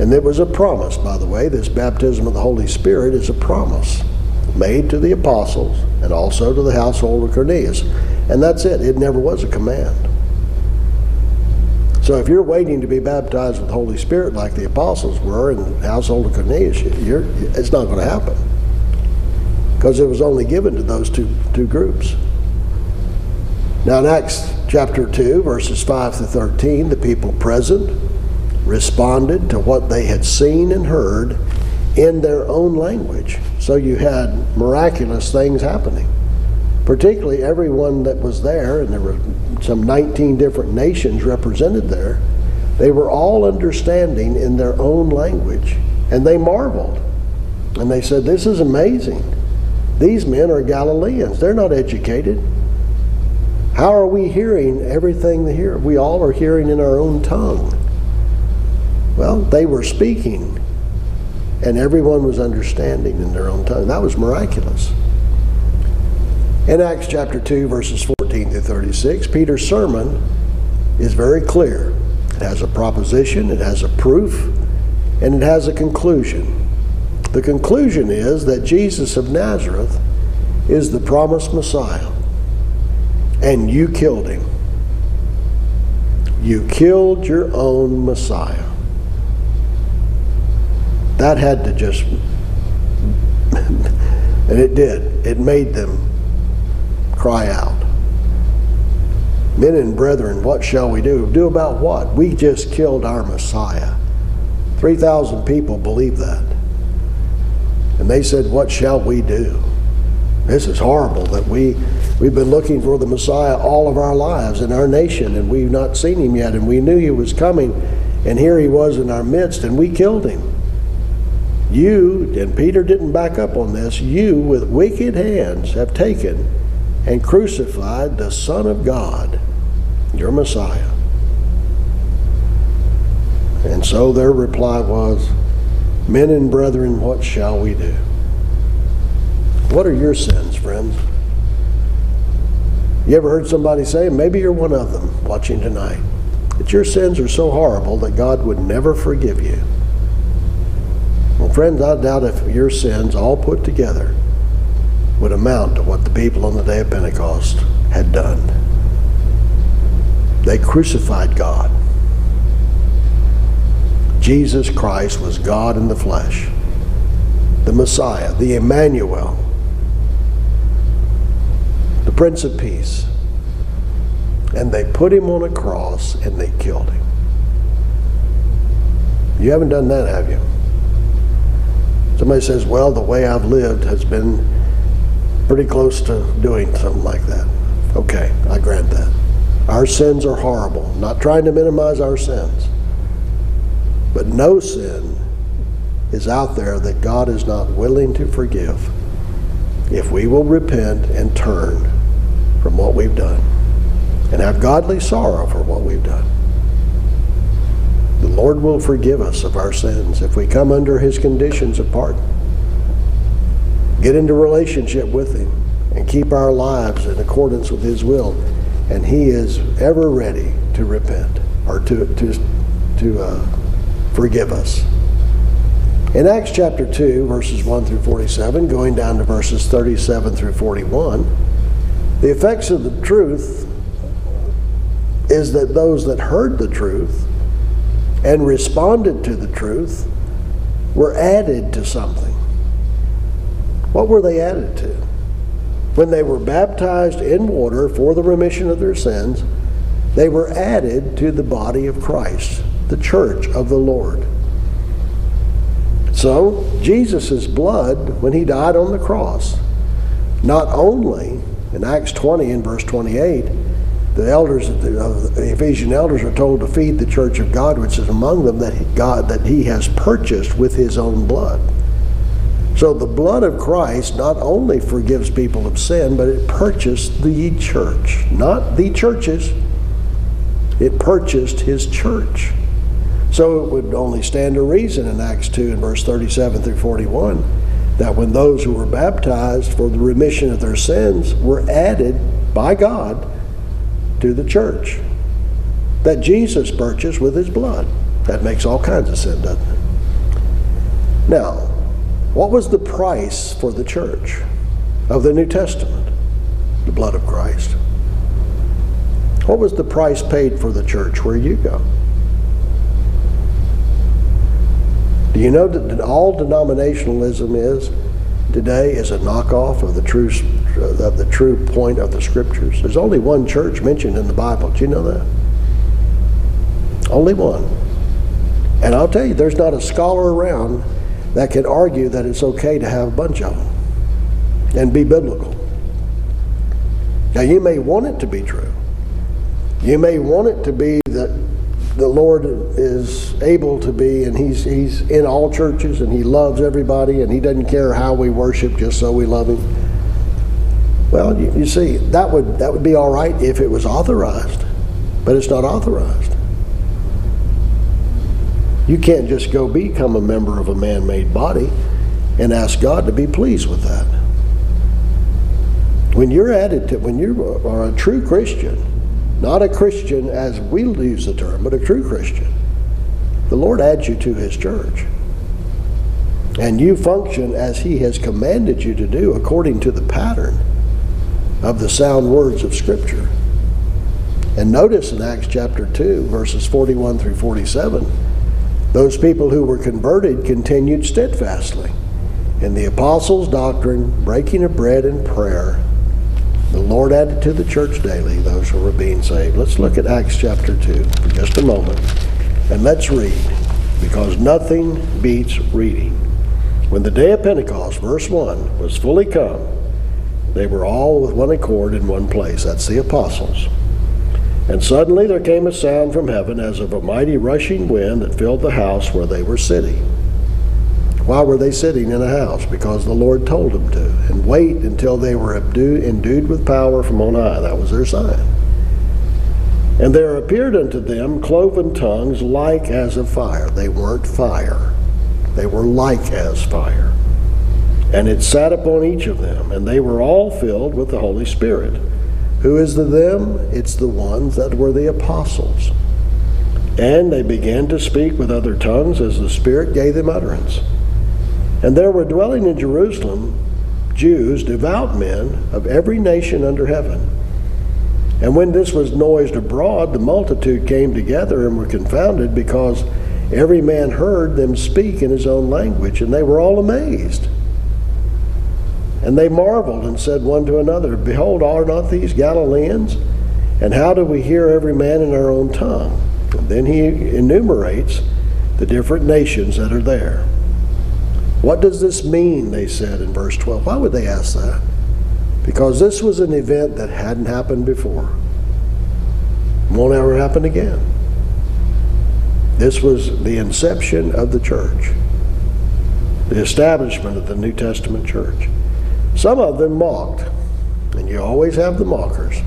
And there was a promise, by the way. This baptism of the Holy Spirit is a promise made to the apostles and also to the household of Cornelius. And that's it, it never was a command. So if you're waiting to be baptized with the Holy Spirit like the apostles were in the household of Cornelius, it's not going to happen because it was only given to those two, two groups. Now, in Acts chapter 2, verses 5 to 13, the people present responded to what they had seen and heard in their own language. So you had miraculous things happening particularly everyone that was there, and there were some 19 different nations represented there, they were all understanding in their own language. And they marveled. And they said, This is amazing. These men are Galileans. They're not educated. How are we hearing everything here? We all are hearing in our own tongue. Well, they were speaking, and everyone was understanding in their own tongue. That was miraculous. In Acts chapter 2, verses 14 through 36, Peter's sermon is very clear. It has a proposition, it has a proof, and it has a conclusion. The conclusion is that Jesus of Nazareth is the promised Messiah, and you killed him. You killed your own Messiah. That had to just And it did. It made them cry out. Men and brethren, what shall we do? Do about what? We just killed our Messiah. 3,000 people believe that. And they said, What shall we do? This is horrible that we, we've been looking for the Messiah all of our lives in our nation, and we've not seen him yet, and we knew he was coming, and here he was in our midst, and we killed him. You, and Peter didn't back up on this, you with wicked hands have taken and crucified the Son of God, your Messiah. And so their reply was, Men and brethren, what shall we do? What are your sins, friends? You ever heard somebody say, maybe you're one of them watching tonight, that your sins are so horrible that God would never forgive you? Well, friends, I doubt if your sins all put together would amount to what the people on the day of Pentecost had done. They crucified God. Jesus Christ was God in the flesh, the Messiah, the Emmanuel, the Prince of Peace. And they put him on a cross and they killed him. You haven't done that, have you? Somebody says, well, the way I've lived has been pretty close to doing something like that. Okay, I grant that. Our sins are horrible. Not trying to minimize our sins. But no sin is out there that God is not willing to forgive if we will repent and turn from what we've done and have godly sorrow for what we've done. The Lord will forgive us of our sins if we come under His conditions of pardon. Get into relationship with Him and keep our lives in accordance with His will. And He is ever ready to repent or to, to, to uh, forgive us. In Acts chapter 2, verses 1 through 47, going down to verses 37 through 41, the effects of the truth is that those that heard the truth and responded to the truth were added to something. What were they added to? When they were baptized in water for the remission of their sins, they were added to the body of Christ, the church of the Lord. So, Jesus' blood, when he died on the cross, not only in Acts 20 and verse 28, the elders, of the Ephesian elders are told to feed the church of God, which is among them, that God that He has purchased with His own blood. So the blood of Christ not only forgives people of sin, but it purchased the church, not the churches. It purchased His church. So it would only stand to reason in Acts 2 and verse 37 through 41 that when those who were baptized for the remission of their sins were added by God to the church that Jesus purchased with his blood. That makes all kinds of sense, doesn't it? Now, what was the price for the church of the New Testament? The blood of Christ. What was the price paid for the church where you go? Do you know that all denominationalism is today is a knockoff of the true uh, of the true point of the scriptures? There's only one church mentioned in the Bible. Do you know that? Only one. And I'll tell you, there's not a scholar around that can argue that it's okay to have a bunch of them and be biblical. Now, you may want it to be true. You may want it to be that the Lord is able to be, and He's He's in all churches, and He loves everybody, and He doesn't care how we worship, just so we love Him. Well, you, you see, that would that would be all right if it was authorized, but it's not authorized. You can't just go become a member of a man-made body and ask God to be pleased with that. When you're added to, when you are a true Christian, not a Christian as we use the term, but a true Christian. The Lord adds you to His church. And you function as He has commanded you to do according to the pattern of the sound words of Scripture. And notice in Acts chapter 2, verses 41 through 47, those people who were converted continued steadfastly In the apostles' doctrine, breaking of bread and prayer, the Lord added to the church daily those who were being saved. Let's look at Acts chapter 2 for just a moment and let's read because nothing beats reading. When the day of Pentecost, verse 1, was fully come, they were all with one accord in one place. That's the apostles. And suddenly there came a sound from heaven as of a mighty rushing wind that filled the house where they were sitting. Why were they sitting in a house? Because the Lord told them to. And wait until they were endued with power from on high. That was their sign. And there appeared unto them cloven tongues like as of fire. They weren't fire, they were like as fire. And it sat upon each of them, and they were all filled with the Holy Spirit. Who is the them? It's the ones that were the apostles. And they began to speak with other tongues as the Spirit gave them utterance. And there were dwelling in Jerusalem Jews, devout men of every nation under heaven. And when this was noised abroad, the multitude came together and were confounded because every man heard them speak in his own language, and they were all amazed. And they marveled and said one to another, Behold, are not these Galileans? And how do we hear every man in our own tongue? And then he enumerates the different nations that are there. What does this mean? They said in verse 12. Why would they ask that? Because this was an event that hadn't happened before. Won't ever happen again. This was the inception of the church, the establishment of the New Testament church. Some of them mocked, and you always have the mockers,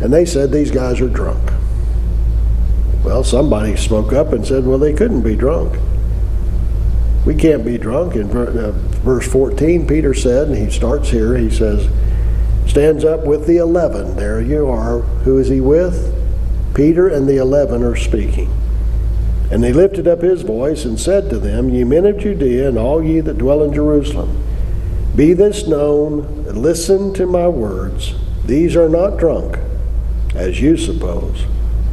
and they said these guys are drunk. Well, somebody spoke up and said, well, they couldn't be drunk. We can't be drunk. In uh, verse 14, Peter said, and he starts here, he says, stands up with the eleven. There you are. Who is he with? Peter and the eleven are speaking. And he lifted up his voice and said to them, Ye men of Judea, and all ye that dwell in Jerusalem, be this known, listen to my words. These are not drunk, as you suppose.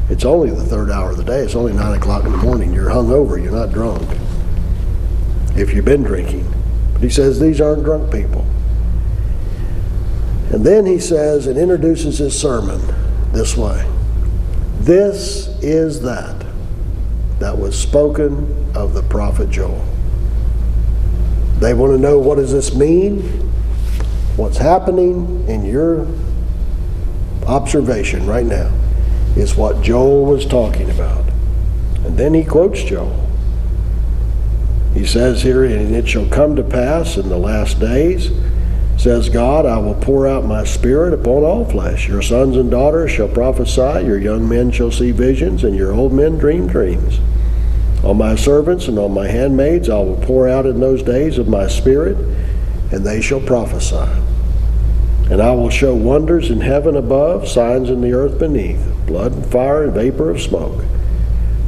It's only the third hour of the day. It's only nine o'clock in the morning. You're hung over. You're not drunk if you've been drinking. But he says these aren't drunk people. And then he says and introduces his sermon this way This is that that was spoken of the prophet Joel. They want to know what does this mean? What's happening in your observation right now is what Joel was talking about. And then he quotes Joel. He says here, and it shall come to pass in the last days, says God, I will pour out my spirit upon all flesh. Your sons and daughters shall prophesy, your young men shall see visions, and your old men dream dreams. On my servants and on my handmaids I will pour out in those days of my spirit, and they shall prophesy. And I will show wonders in heaven above, signs in the earth beneath, blood and fire and vapor of smoke.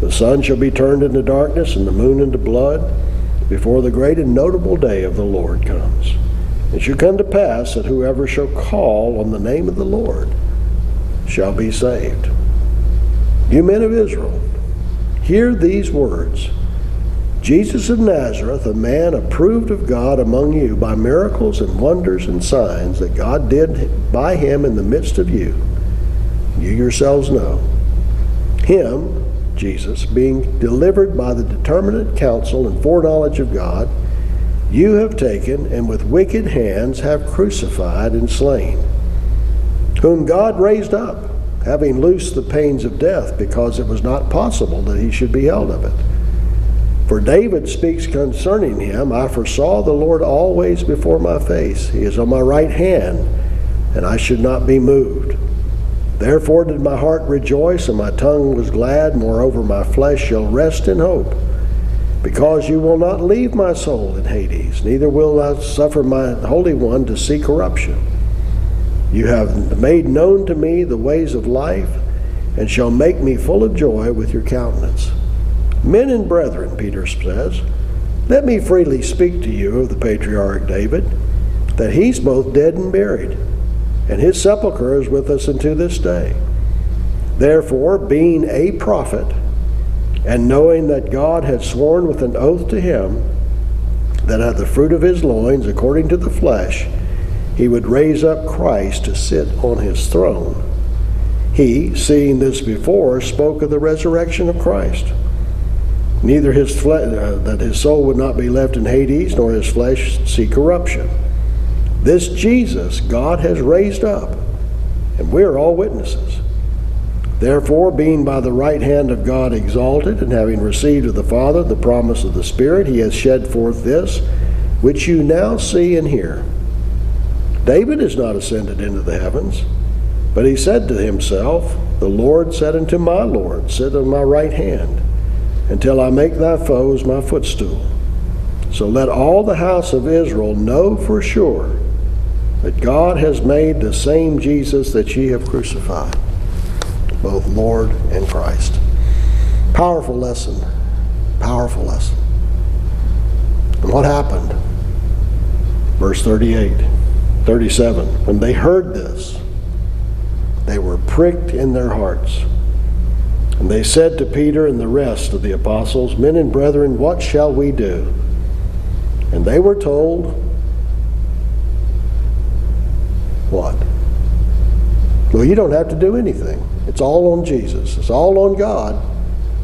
The sun shall be turned into darkness, and the moon into blood before the great and notable day of the Lord comes. It shall come to pass that whoever shall call on the name of the Lord shall be saved. You men of Israel, hear these words Jesus of Nazareth, a man approved of God among you by miracles and wonders and signs that God did by him in the midst of you, you yourselves know. Him, Jesus, being delivered by the determinate counsel and foreknowledge of God, you have taken and with wicked hands have crucified and slain, whom God raised up, having loosed the pains of death, because it was not possible that he should be held of it. For David speaks concerning him, I foresaw the Lord always before my face. He is on my right hand, and I should not be moved. Therefore did my heart rejoice, and my tongue was glad. Moreover, my flesh shall rest in hope. Because you will not leave my soul in Hades, neither will I suffer my Holy One to see corruption. You have made known to me the ways of life, and shall make me full of joy with your countenance. Men and brethren, Peter says, let me freely speak to you of the patriarch David, that he's both dead and buried and his sepulchre is with us unto this day. Therefore, being a prophet, and knowing that God had sworn with an oath to him that of the fruit of his loins, according to the flesh, he would raise up Christ to sit on his throne. He, seeing this before, spoke of the resurrection of Christ. Neither his uh, that his soul would not be left in Hades, nor his flesh see corruption. This Jesus God has raised up, and we are all witnesses. Therefore, being by the right hand of God exalted, and having received of the Father the promise of the Spirit, he has shed forth this, which you now see and hear. David is not ascended into the heavens, but he said to himself, The Lord said unto my Lord, Sit on my right hand, until I make thy foes my footstool. So let all the house of Israel know for sure that God has made the same Jesus that ye have crucified both Lord and Christ. Powerful lesson. Powerful lesson. And what happened? Verse 38, 37. When they heard this, they were pricked in their hearts. And they said to Peter and the rest of the apostles, Men and brethren, what shall we do? And they were told, What? Well, you don't have to do anything. It's all on Jesus. It's all on God.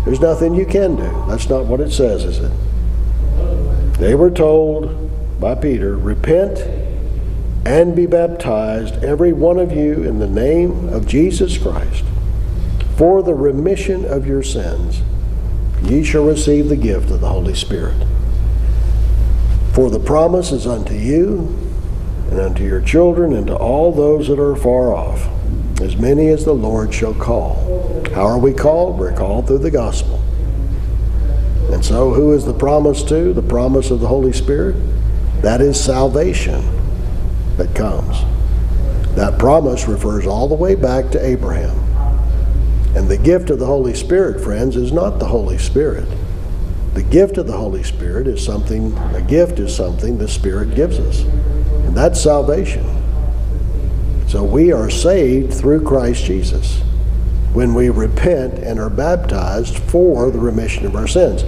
There's nothing you can do. That's not what it says, is it? They were told by Peter, Repent and be baptized, every one of you, in the name of Jesus Christ, for the remission of your sins. Ye shall receive the gift of the Holy Spirit. For the promise is unto you, and unto your children, and to all those that are far off as many as the Lord shall call. How are we called? We're called through the gospel. And so, who is the promise to? The promise of the Holy Spirit? That is salvation that comes. That promise refers all the way back to Abraham. And the gift of the Holy Spirit, friends, is not the Holy Spirit. The gift of the Holy Spirit is something, a gift is something the Spirit gives us. And that's salvation. So we are saved through Christ Jesus when we repent and are baptized for the remission of our sins.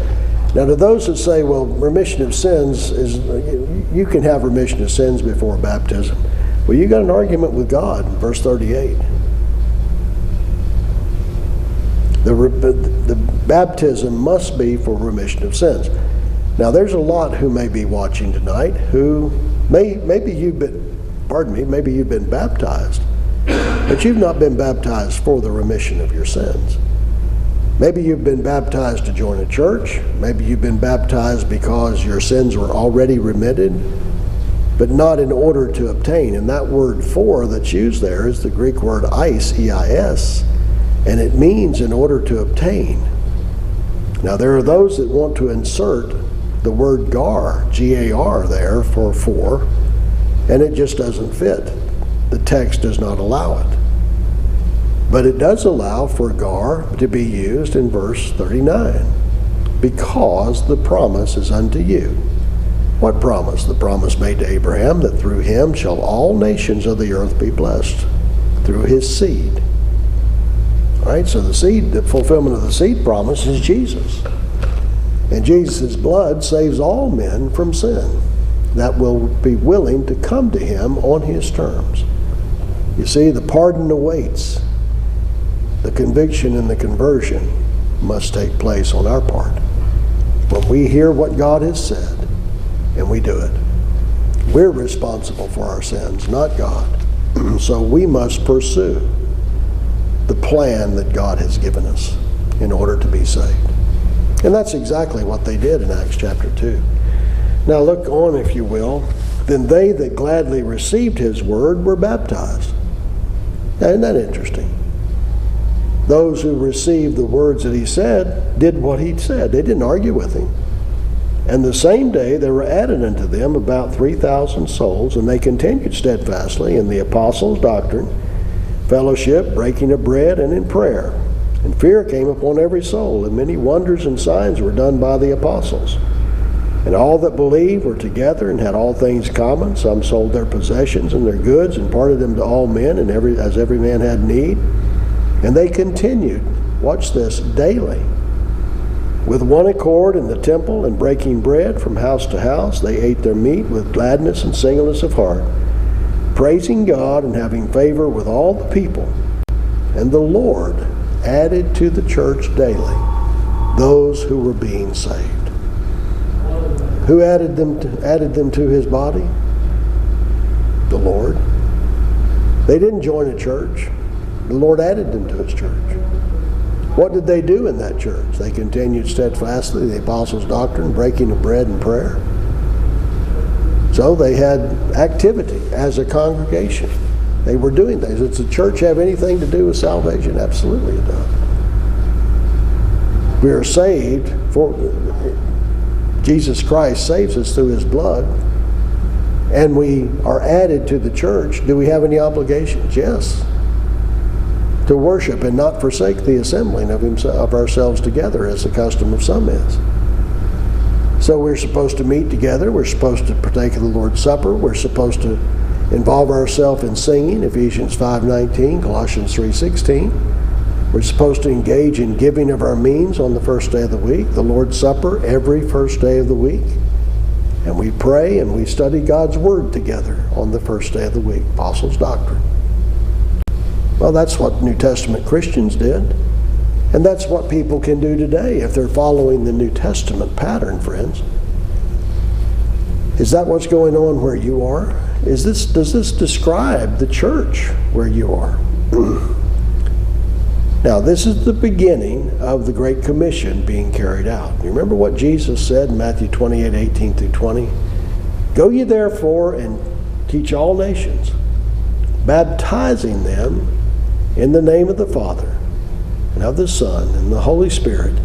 Now, to those that say, well, remission of sins is, you can have remission of sins before baptism. Well, you got an argument with God, in verse 38. The, the baptism must be for remission of sins. Now, there's a lot who may be watching tonight who may, maybe you've been, pardon me, maybe you've been baptized, but you've not been baptized for the remission of your sins. Maybe you've been baptized to join a church. Maybe you've been baptized because your sins were already remitted, but not in order to obtain. And that word for that's used there is the Greek word eis, E-I-S, and it means in order to obtain. Now there are those that want to insert the word gar, G-A-R there for for, and it just doesn't fit. The text does not allow it. But it does allow for gar to be used in verse 39 because the promise is unto you. What promise? The promise made to Abraham that through him shall all nations of the earth be blessed, through his seed. All right, so the seed, the fulfillment of the seed promise is Jesus. And Jesus' blood saves all men from sin that will be willing to come to him on his terms. You see, the pardon awaits. The conviction and the conversion must take place on our part. When we hear what God has said and we do it, we're responsible for our sins, not God. so we must pursue the plan that God has given us in order to be saved. And that's exactly what they did in Acts chapter 2. Now look on, if you will. Then they that gladly received his word were baptized. Now, isn't that interesting? Those who received the words that he said did what he said. They didn't argue with him. And the same day there were added unto them about 3,000 souls, and they continued steadfastly in the apostles' doctrine, fellowship, breaking of bread, and in prayer. And fear came upon every soul, and many wonders and signs were done by the apostles. And all that believed were together and had all things common. Some sold their possessions and their goods and parted them to all men, and every, as every man had need. And they continued, watch this, daily With one accord in the temple and breaking bread from house to house, they ate their meat with gladness and singleness of heart, praising God and having favor with all the people. And the Lord added to the church daily those who were being saved. Who added them to, added them to his body? The Lord. They didn't join a church. The Lord added them to his church. What did they do in that church? They continued steadfastly the apostles' doctrine, breaking of bread and prayer. So they had activity as a congregation. They were doing things. Does the church have anything to do with salvation? Absolutely it does. We are saved for Jesus Christ saves us through his blood and we are added to the church. Do we have any obligations? Yes to worship and not forsake the assembling of, himself, of ourselves together as the custom of some is. So we're supposed to meet together. We're supposed to partake of the Lord's Supper. We're supposed to involve ourselves in singing, Ephesians 5.19, Colossians 3.16. We're supposed to engage in giving of our means on the first day of the week, the Lord's Supper every first day of the week. And we pray and we study God's Word together on the first day of the week, Apostles' Doctrine. Well, that's what New Testament Christians did. And that's what people can do today if they're following the New Testament pattern, friends. Is that what's going on where you are? Is this does this describe the church where you are? now, this is the beginning of the Great Commission being carried out. You remember what Jesus said in Matthew 28, 18 through 20? Go ye therefore and teach all nations, baptizing them in the name of the Father, and of the Son, and the Holy Spirit,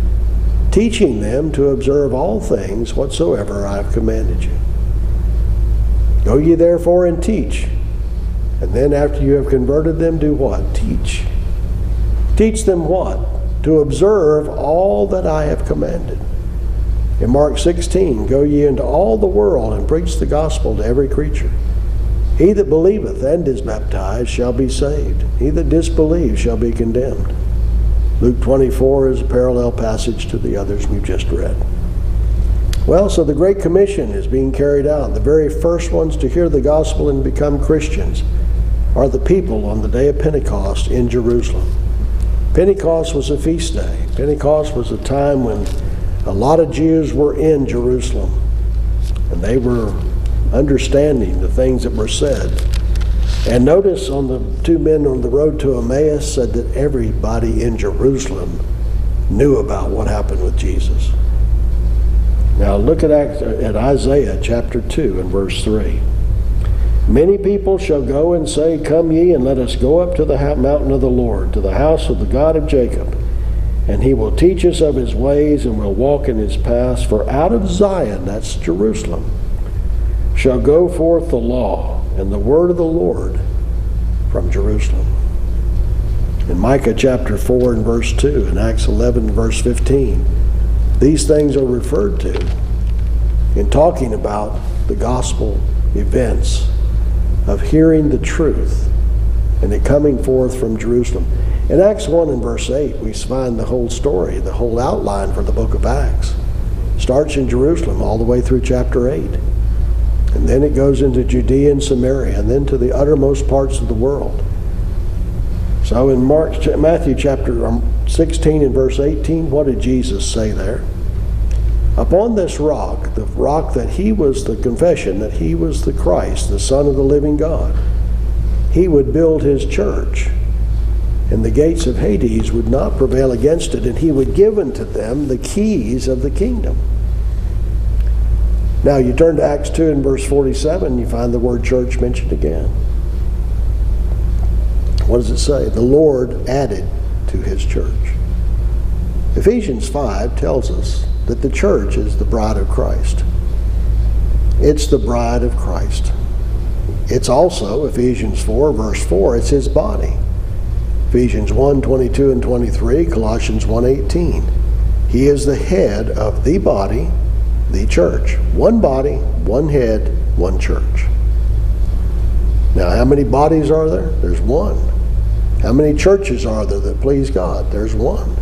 teaching them to observe all things whatsoever I have commanded you. Go ye therefore and teach. And then after you have converted them, do what? Teach. Teach them what? To observe all that I have commanded. In Mark 16, go ye into all the world and preach the gospel to every creature. He that believeth and is baptized shall be saved. He that disbelieves shall be condemned. Luke 24 is a parallel passage to the others we've just read. Well, so the Great Commission is being carried out. The very first ones to hear the gospel and become Christians are the people on the day of Pentecost in Jerusalem. Pentecost was a feast day. Pentecost was a time when a lot of Jews were in Jerusalem and they were understanding the things that were said. And notice on the two men on the road to Emmaus said that everybody in Jerusalem knew about what happened with Jesus. Now look at, at Isaiah chapter 2 and verse 3. Many people shall go and say, Come ye, and let us go up to the mountain of the Lord, to the house of the God of Jacob. And he will teach us of his ways, and will walk in his paths. For out of Zion, that's Jerusalem, shall go forth the law and the word of the Lord from Jerusalem. In Micah chapter 4 and verse 2, and Acts 11 verse 15, these things are referred to in talking about the gospel events of hearing the truth and it coming forth from Jerusalem. In Acts 1 and verse 8, we find the whole story, the whole outline for the book of Acts. Starts in Jerusalem all the way through chapter 8. And then it goes into Judea and Samaria, and then to the uttermost parts of the world. So in Mark, Matthew chapter um, 16 and verse 18, what did Jesus say there? Upon this rock, the rock that he was the confession that he was the Christ, the Son of the living God, he would build his church. And the gates of Hades would not prevail against it, and he would give unto them the keys of the kingdom. Now you turn to Acts 2 and verse 47, you find the word church mentioned again. What does it say? The Lord added to his church. Ephesians 5 tells us that the church is the bride of Christ. It's the bride of Christ. It's also, Ephesians 4, verse 4, it's his body. Ephesians 1, 22 and 23, Colossians 1, 18. He is the head of the body, the church. One body, one head, one church. Now, how many bodies are there? There's one. How many churches are there that please God? There's one.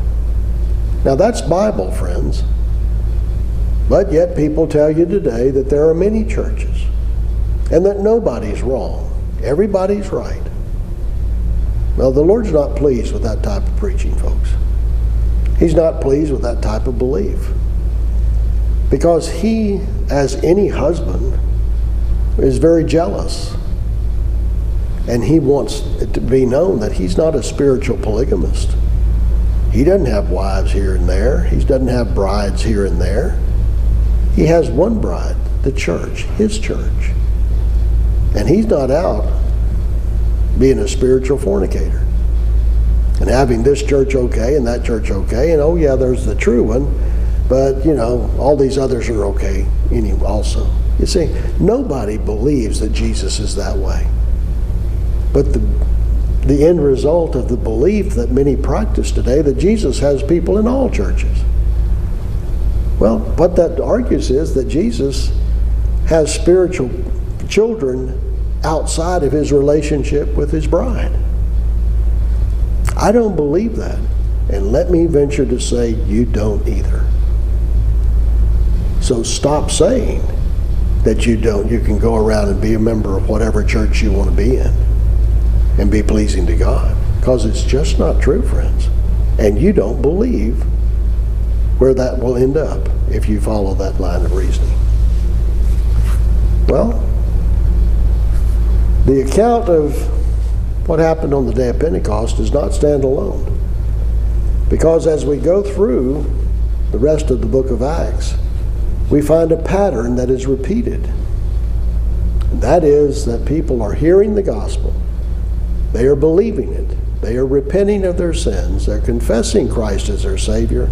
Now that's Bible, friends. But yet people tell you today that there are many churches and that nobody's wrong. Everybody's right. Well, the Lord's not pleased with that type of preaching, folks. He's not pleased with that type of belief. Because he, as any husband, is very jealous. And he wants it to be known that he's not a spiritual polygamist. He doesn't have wives here and there, he doesn't have brides here and there. He has one bride, the church, his church. And he's not out being a spiritual fornicator and having this church okay and that church okay and oh yeah there's the true one but you know all these others are okay anyway also you see nobody believes that jesus is that way but the the end result of the belief that many practice today that jesus has people in all churches well what that argues is that jesus has spiritual children outside of his relationship with his bride. I don't believe that. And let me venture to say you don't either. So stop saying that you don't. You can go around and be a member of whatever church you want to be in and be pleasing to God. Because it's just not true, friends. And you don't believe where that will end up if you follow that line of reasoning. Well, the account of what happened on the day of Pentecost does not stand alone. Because as we go through the rest of the book of Acts, we find a pattern that is repeated. And that is that people are hearing the gospel, they are believing it, they are repenting of their sins, they're confessing Christ as their Savior,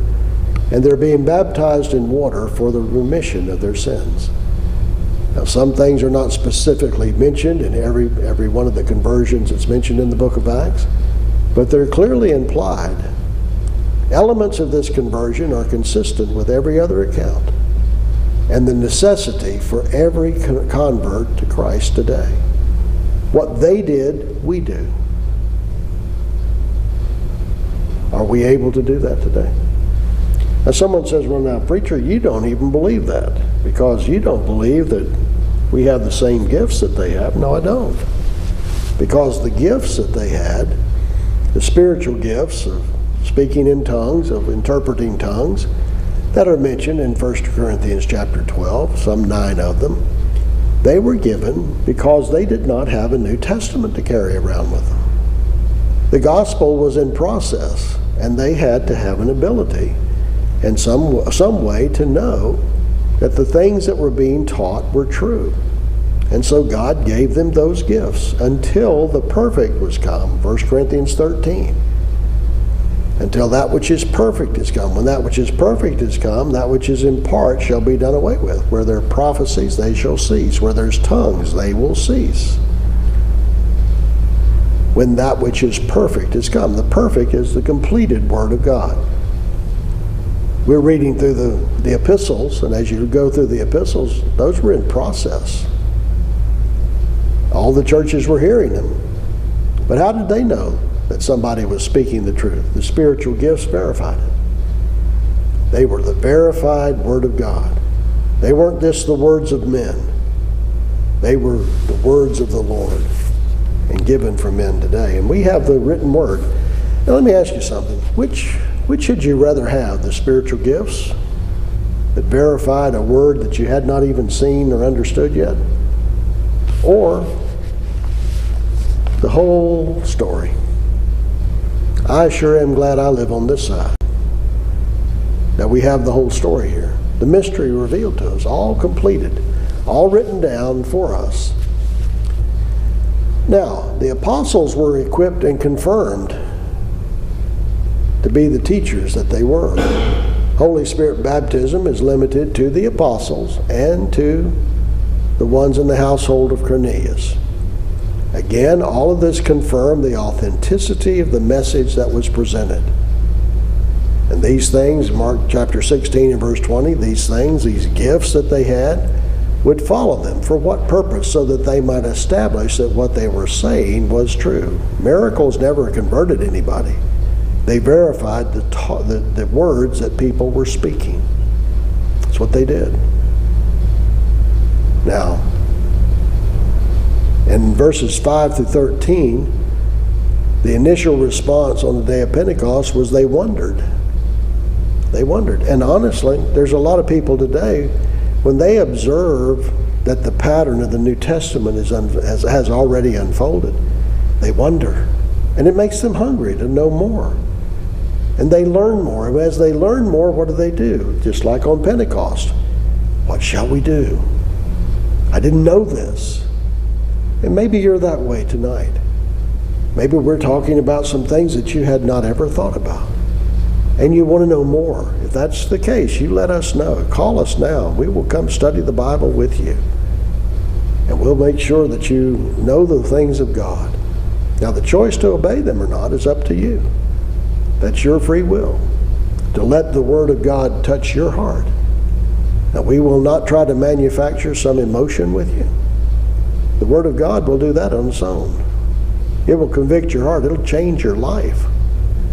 and they're being baptized in water for the remission of their sins. Now, some things are not specifically mentioned in every, every one of the conversions that's mentioned in the book of Acts, but they're clearly implied. Elements of this conversion are consistent with every other account and the necessity for every convert to Christ today. What they did, we do. Are we able to do that today? Now, someone says, Well, now, preacher, you don't even believe that because you don't believe that we have the same gifts that they have. No, I don't. Because the gifts that they had, the spiritual gifts of speaking in tongues, of interpreting tongues, that are mentioned in 1 Corinthians chapter 12, some nine of them, they were given because they did not have a New Testament to carry around with them. The gospel was in process, and they had to have an ability and some, some way to know that the things that were being taught were true. And so God gave them those gifts until the perfect was come. 1 Corinthians 13. Until that which is perfect is come. When that which is perfect is come, that which is in part shall be done away with. Where there are prophecies, they shall cease. Where there's tongues, they will cease. When that which is perfect is come. The perfect is the completed Word of God we're reading through the, the epistles, and as you go through the epistles, those were in process. All the churches were hearing them. But how did they know that somebody was speaking the truth? The spiritual gifts verified it. They were the verified Word of God. They weren't just the words of men, they were the words of the Lord and given for men today. And we have the written Word. Now, let me ask you something. Which which should you rather have, the spiritual gifts that verified a word that you had not even seen or understood yet? Or the whole story? I sure am glad I live on this side. That we have the whole story here. The mystery revealed to us, all completed, all written down for us. Now, the apostles were equipped and confirmed to be the teachers that they were. Holy Spirit baptism is limited to the apostles and to the ones in the household of Cornelius. Again, all of this confirmed the authenticity of the message that was presented. And these things, Mark chapter 16 and verse 20, these things, these gifts that they had, would follow them. For what purpose? So that they might establish that what they were saying was true. Miracles never converted anybody. They verified the, ta- the, the words that people were speaking. That's what they did. Now, in verses 5 through 13, the initial response on the day of Pentecost was they wondered. They wondered. And honestly, there's a lot of people today, when they observe that the pattern of the New Testament is un- has, has already unfolded, they wonder. And it makes them hungry to know more. And they learn more. And as they learn more, what do they do? Just like on Pentecost. What shall we do? I didn't know this. And maybe you're that way tonight. Maybe we're talking about some things that you had not ever thought about. And you want to know more. If that's the case, you let us know. Call us now. We will come study the Bible with you. And we'll make sure that you know the things of God. Now, the choice to obey them or not is up to you. That's your free will to let the Word of God touch your heart. Now, we will not try to manufacture some emotion with you. The Word of God will do that on its own. It will convict your heart, it'll change your life.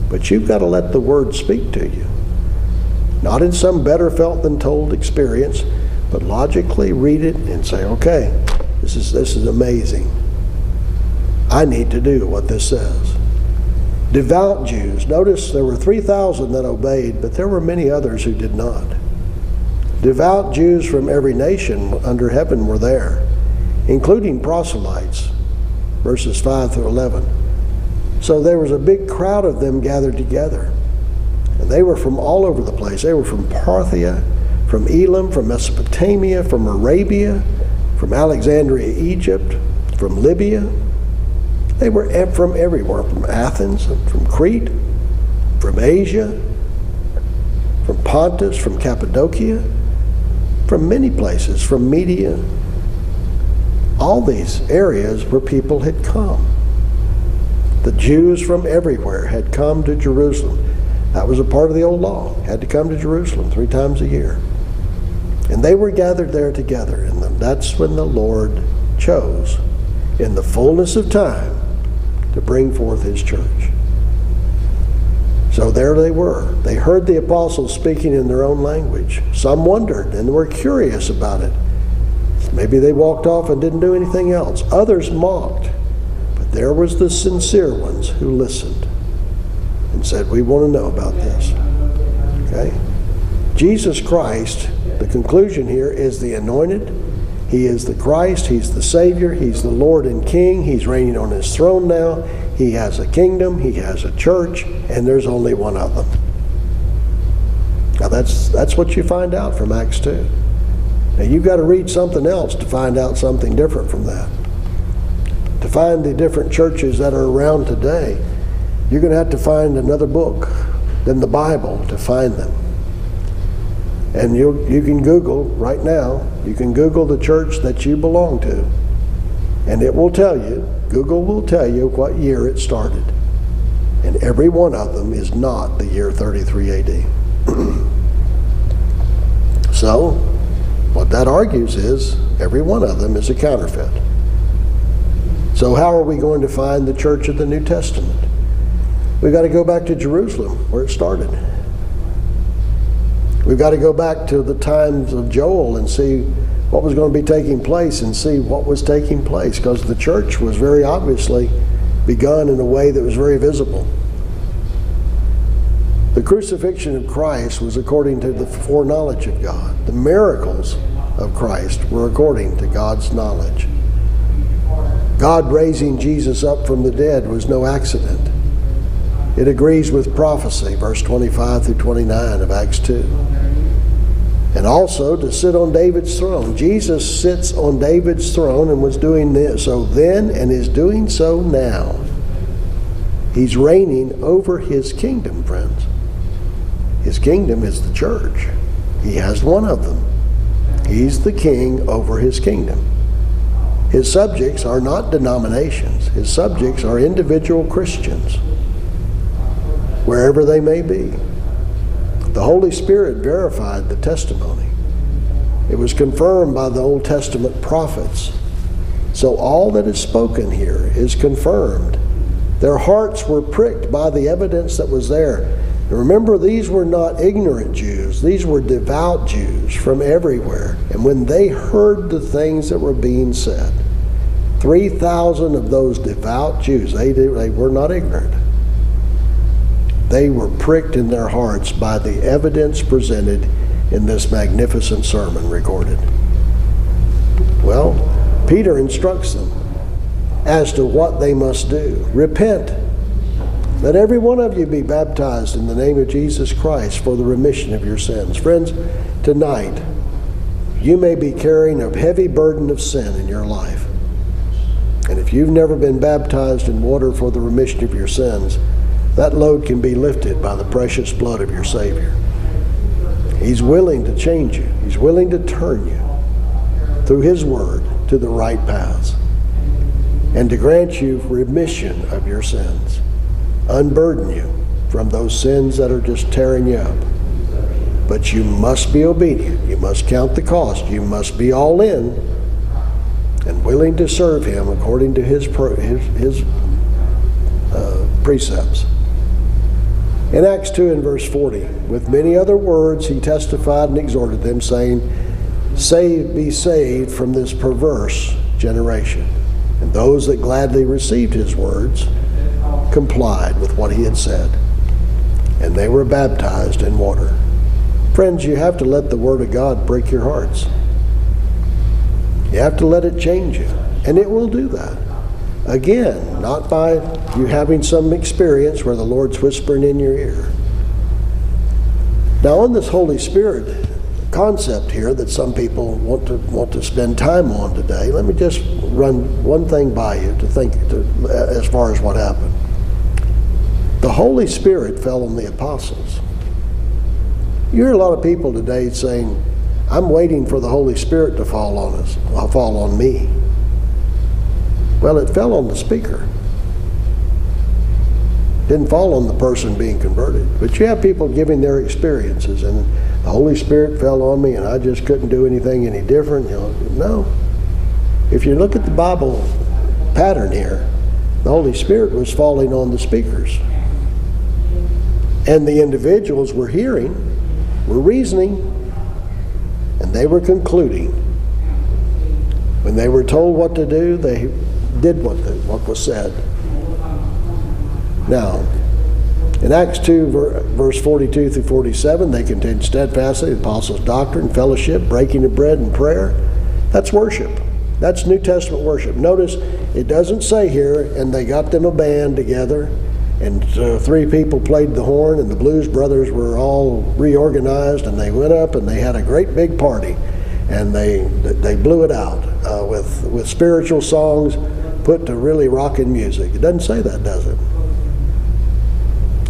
But you've got to let the Word speak to you. Not in some better felt than told experience, but logically read it and say, okay, this is, this is amazing. I need to do what this says. Devout Jews, notice there were 3,000 that obeyed, but there were many others who did not. Devout Jews from every nation under heaven were there, including proselytes, verses 5 through 11. So there was a big crowd of them gathered together. And they were from all over the place. They were from Parthia, from Elam, from Mesopotamia, from Arabia, from Alexandria, Egypt, from Libya. They were from everywhere, from Athens, from Crete, from Asia, from Pontus, from Cappadocia, from many places, from Media. All these areas where people had come. The Jews from everywhere had come to Jerusalem. That was a part of the old law. Had to come to Jerusalem three times a year. And they were gathered there together, and that's when the Lord chose, in the fullness of time, to bring forth his church. So there they were. They heard the apostles speaking in their own language. Some wondered and were curious about it. Maybe they walked off and didn't do anything else. Others mocked. But there was the sincere ones who listened and said, We want to know about this. Okay? Jesus Christ, the conclusion here is the anointed. He is the Christ. He's the Savior. He's the Lord and King. He's reigning on his throne now. He has a kingdom. He has a church. And there's only one of them. Now that's, that's what you find out from Acts 2. Now you've got to read something else to find out something different from that. To find the different churches that are around today, you're going to have to find another book than the Bible to find them. And you you can Google right now, you can Google the church that you belong to, and it will tell you, Google will tell you what year it started. And every one of them is not the year 33 AD. so, what that argues is every one of them is a counterfeit. So, how are we going to find the church of the New Testament? We've got to go back to Jerusalem, where it started. We've got to go back to the times of Joel and see what was going to be taking place and see what was taking place because the church was very obviously begun in a way that was very visible. The crucifixion of Christ was according to the foreknowledge of God. The miracles of Christ were according to God's knowledge. God raising Jesus up from the dead was no accident. It agrees with prophecy, verse 25 through 29 of Acts 2. And also to sit on David's throne. Jesus sits on David's throne and was doing this so then and is doing so now. He's reigning over his kingdom, friends. His kingdom is the church. He has one of them. He's the king over his kingdom. His subjects are not denominations, his subjects are individual Christians wherever they may be. The Holy Spirit verified the testimony. It was confirmed by the Old Testament prophets. So all that is spoken here is confirmed Their hearts were pricked by the evidence that was there. And remember, these were not ignorant Jews, these were devout Jews from everywhere. And when they heard the things that were being said, 3,000 of those devout Jews, they, they were not ignorant. They were pricked in their hearts by the evidence presented in this magnificent sermon recorded. Well, Peter instructs them as to what they must do. Repent. Let every one of you be baptized in the name of Jesus Christ for the remission of your sins. Friends, tonight, you may be carrying a heavy burden of sin in your life. And if you've never been baptized in water for the remission of your sins, that load can be lifted by the precious blood of your Savior. He's willing to change you, He's willing to turn you through His Word to the right paths and to grant you remission of your sins, unburden you from those sins that are just tearing you up. But you must be obedient. You must count the cost. You must be all in and willing to serve Him according to His, his, his uh, precepts. In Acts 2 and verse 40, with many other words, he testified and exhorted them, saying, Save, be saved from this perverse generation. And those that gladly received his words complied with what he had said, and they were baptized in water. Friends, you have to let the Word of God break your hearts. You have to let it change you, and it will do that. Again, not by you having some experience where the Lord's whispering in your ear. Now, on this Holy Spirit concept here that some people want to want to spend time on today, let me just run one thing by you to think to, as far as what happened. The Holy Spirit fell on the apostles. You hear a lot of people today saying, "I'm waiting for the Holy Spirit to fall on us, I'll fall on me." Well, it fell on the speaker. Didn't fall on the person being converted. But you have people giving their experiences, and the Holy Spirit fell on me, and I just couldn't do anything any different. You know, no. If you look at the Bible pattern here, the Holy Spirit was falling on the speakers. And the individuals were hearing, were reasoning, and they were concluding. When they were told what to do, they did what, the, what was said. Now, in Acts 2, verse 42 through 47, they continued steadfastly the apostles' doctrine, fellowship, breaking of bread, and prayer. That's worship. That's New Testament worship. Notice it doesn't say here, and they got them a band together, and uh, three people played the horn, and the Blues Brothers were all reorganized, and they went up and they had a great big party, and they they blew it out uh, with with spiritual songs put to really rocking music. It doesn't say that, does it?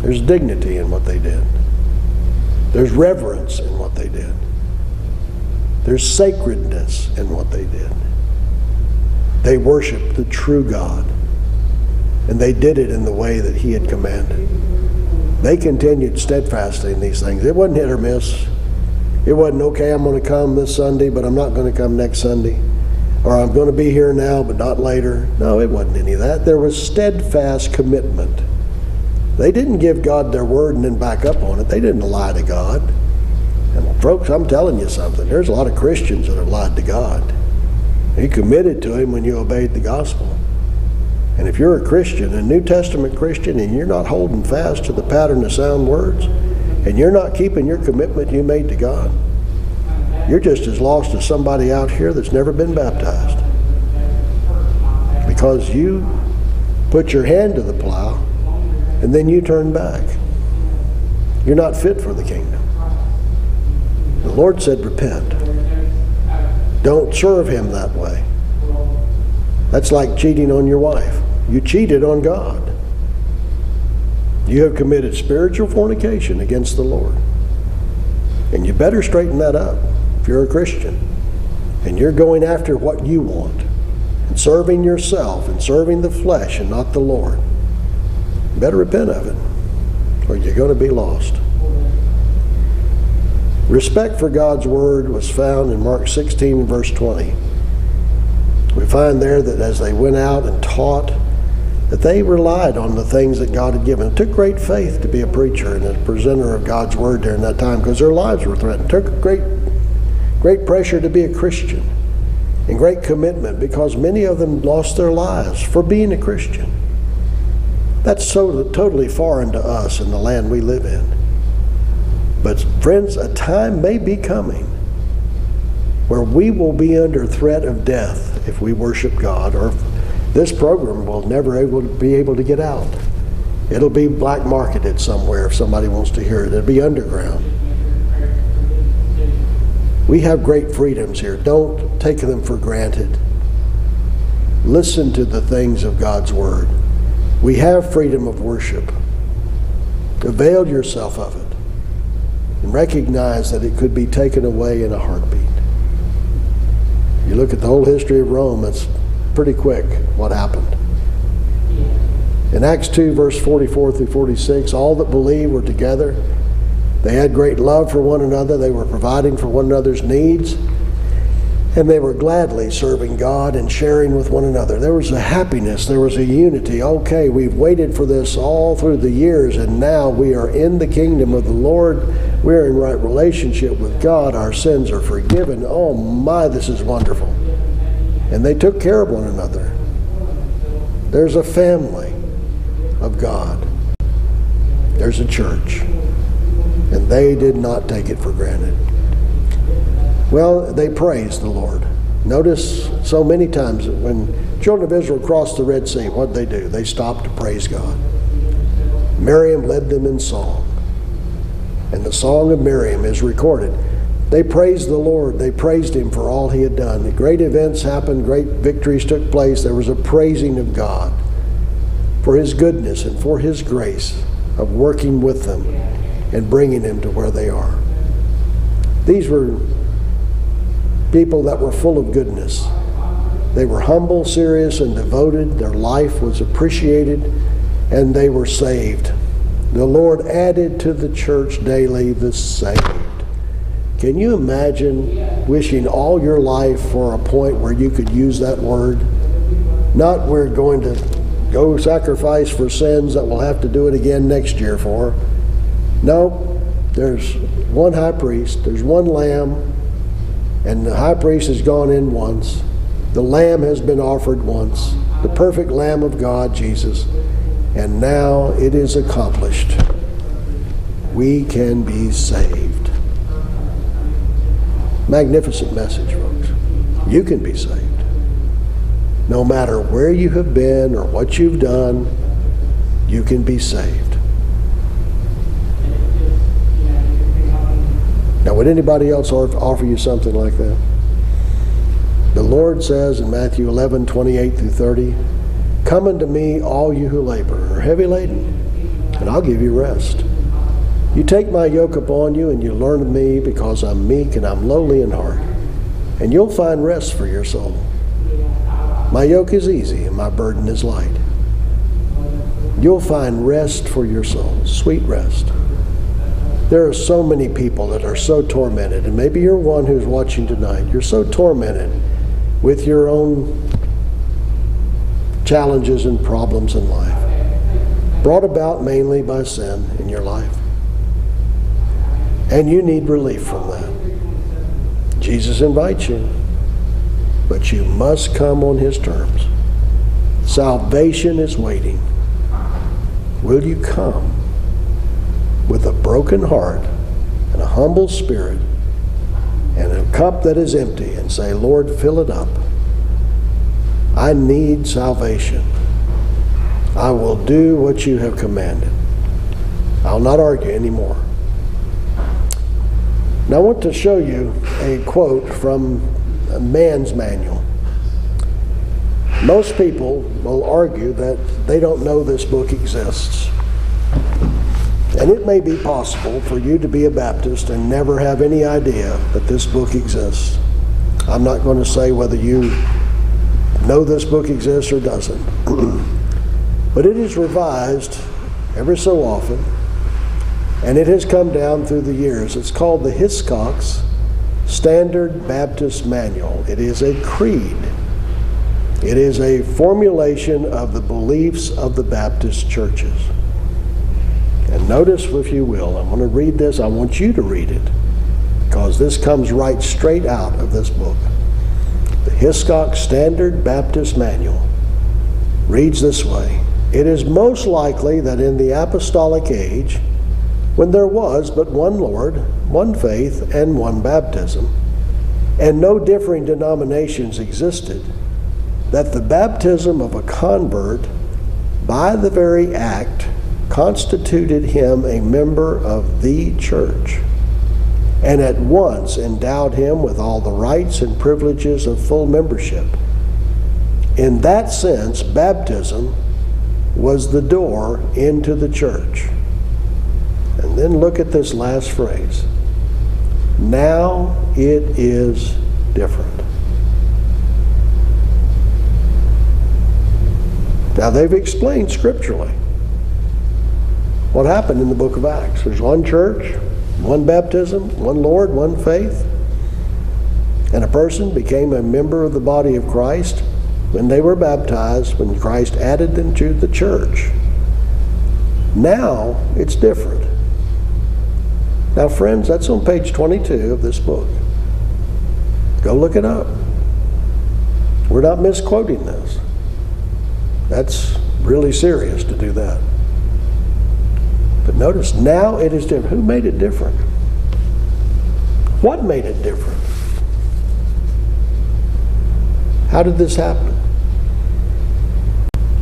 There's dignity in what they did. There's reverence in what they did. There's sacredness in what they did. They worshiped the true God, and they did it in the way that He had commanded. They continued steadfastly in these things. It wasn't hit or miss. It wasn't, okay, I'm going to come this Sunday, but I'm not going to come next Sunday. Or I'm going to be here now, but not later. No, it wasn't any of that. There was steadfast commitment they didn't give God their word and then back up on it. They didn't lie to God. And folks, I'm telling you something. There's a lot of Christians that have lied to God. You committed to Him when you obeyed the gospel. And if you're a Christian, a New Testament Christian, and you're not holding fast to the pattern of sound words, and you're not keeping your commitment you made to God, you're just as lost as somebody out here that's never been baptized. Because you put your hand to the plow and then you turn back. You're not fit for the kingdom. The Lord said, Repent. Don't serve Him that way. That's like cheating on your wife. You cheated on God. You have committed spiritual fornication against the Lord. And you better straighten that up if you're a Christian. And you're going after what you want and serving yourself and serving the flesh and not the Lord better repent of it, or you're going to be lost. Respect for God's word was found in Mark 16, verse 20. We find there that as they went out and taught, that they relied on the things that God had given. It took great faith to be a preacher and a presenter of God's word during that time because their lives were threatened. It took great, great pressure to be a Christian and great commitment because many of them lost their lives for being a Christian. That's so totally foreign to us in the land we live in. But, friends, a time may be coming where we will be under threat of death if we worship God or this program will never able be able to get out. It'll be black marketed somewhere if somebody wants to hear it. It'll be underground. We have great freedoms here. Don't take them for granted. Listen to the things of God's Word. We have freedom of worship. Avail yourself of it and recognize that it could be taken away in a heartbeat. You look at the whole history of Rome, it's pretty quick what happened. In Acts 2, verse 44 through 46, all that believed were together. They had great love for one another. They were providing for one another's needs. And they were gladly serving God and sharing with one another. There was a happiness, there was a unity. Okay, we've waited for this all through the years, and now we are in the kingdom of the Lord. We're in right relationship with God. Our sins are forgiven. Oh my, this is wonderful. And they took care of one another. There's a family of God, there's a church, and they did not take it for granted. Well, they praised the Lord. Notice so many times when children of Israel crossed the Red Sea, what did they do? They stopped to praise God. Miriam led them in song. And the song of Miriam is recorded. They praised the Lord. They praised Him for all He had done. The great events happened, great victories took place. There was a praising of God for His goodness and for His grace of working with them and bringing them to where they are. These were people that were full of goodness. They were humble, serious, and devoted. Their life was appreciated, and they were saved. The Lord added to the church daily the saved. Can you imagine wishing all your life for a point where you could use that word? Not we're going to go sacrifice for sins that we'll have to do it again next year for. No, there's one high priest, there's one lamb, and the high priest has gone in once. The lamb has been offered once, the perfect lamb of God, Jesus. And now it is accomplished. We can be saved. Magnificent message, folks. You can be saved. No matter where you have been or what you've done, you can be saved. Now, would anybody else offer you something like that? The Lord says in Matthew 11, 28 through 30, Come unto me, all you who labor are heavy laden, and I'll give you rest. You take my yoke upon you, and you learn of me, because I'm meek and I'm lowly in heart, and you'll find rest for your soul. My yoke is easy, and my burden is light. You'll find rest for your soul, sweet rest. There are so many people that are so tormented, and maybe you're one who's watching tonight. You're so tormented with your own challenges and problems in life, brought about mainly by sin in your life. And you need relief from that. Jesus invites you, but you must come on His terms. Salvation is waiting. Will you come? With a broken heart and a humble spirit and a cup that is empty and say, Lord, fill it up. I need salvation. I will do what you have commanded. I'll not argue anymore. Now, I want to show you a quote from a man's manual. Most people will argue that they don't know this book exists. And it may be possible for you to be a Baptist and never have any idea that this book exists. I'm not going to say whether you know this book exists or doesn't. but it is revised every so often, and it has come down through the years. It's called the Hiscox Standard Baptist Manual. It is a creed. It is a formulation of the beliefs of the Baptist churches. Notice, if you will, I'm going to read this. I want you to read it because this comes right straight out of this book. The Hiscox Standard Baptist Manual reads this way It is most likely that in the apostolic age, when there was but one Lord, one faith, and one baptism, and no differing denominations existed, that the baptism of a convert by the very act constituted him a member of the church and at once endowed him with all the rights and privileges of full membership. In that sense, baptism was the door into the church. And then look at this last phrase. Now it is different. Now they've explained scripturally what happened in the book of Acts. There's one church, one baptism, one Lord, one faith. And a person became a member of the body of Christ when they were baptized, when Christ added them to the church. Now it's different. Now, friends, that's on page 22 of this book. Go look it up. We're not misquoting this. That's really serious to do that. But notice, now it is different. Who made it different? What made it different? How did this happen?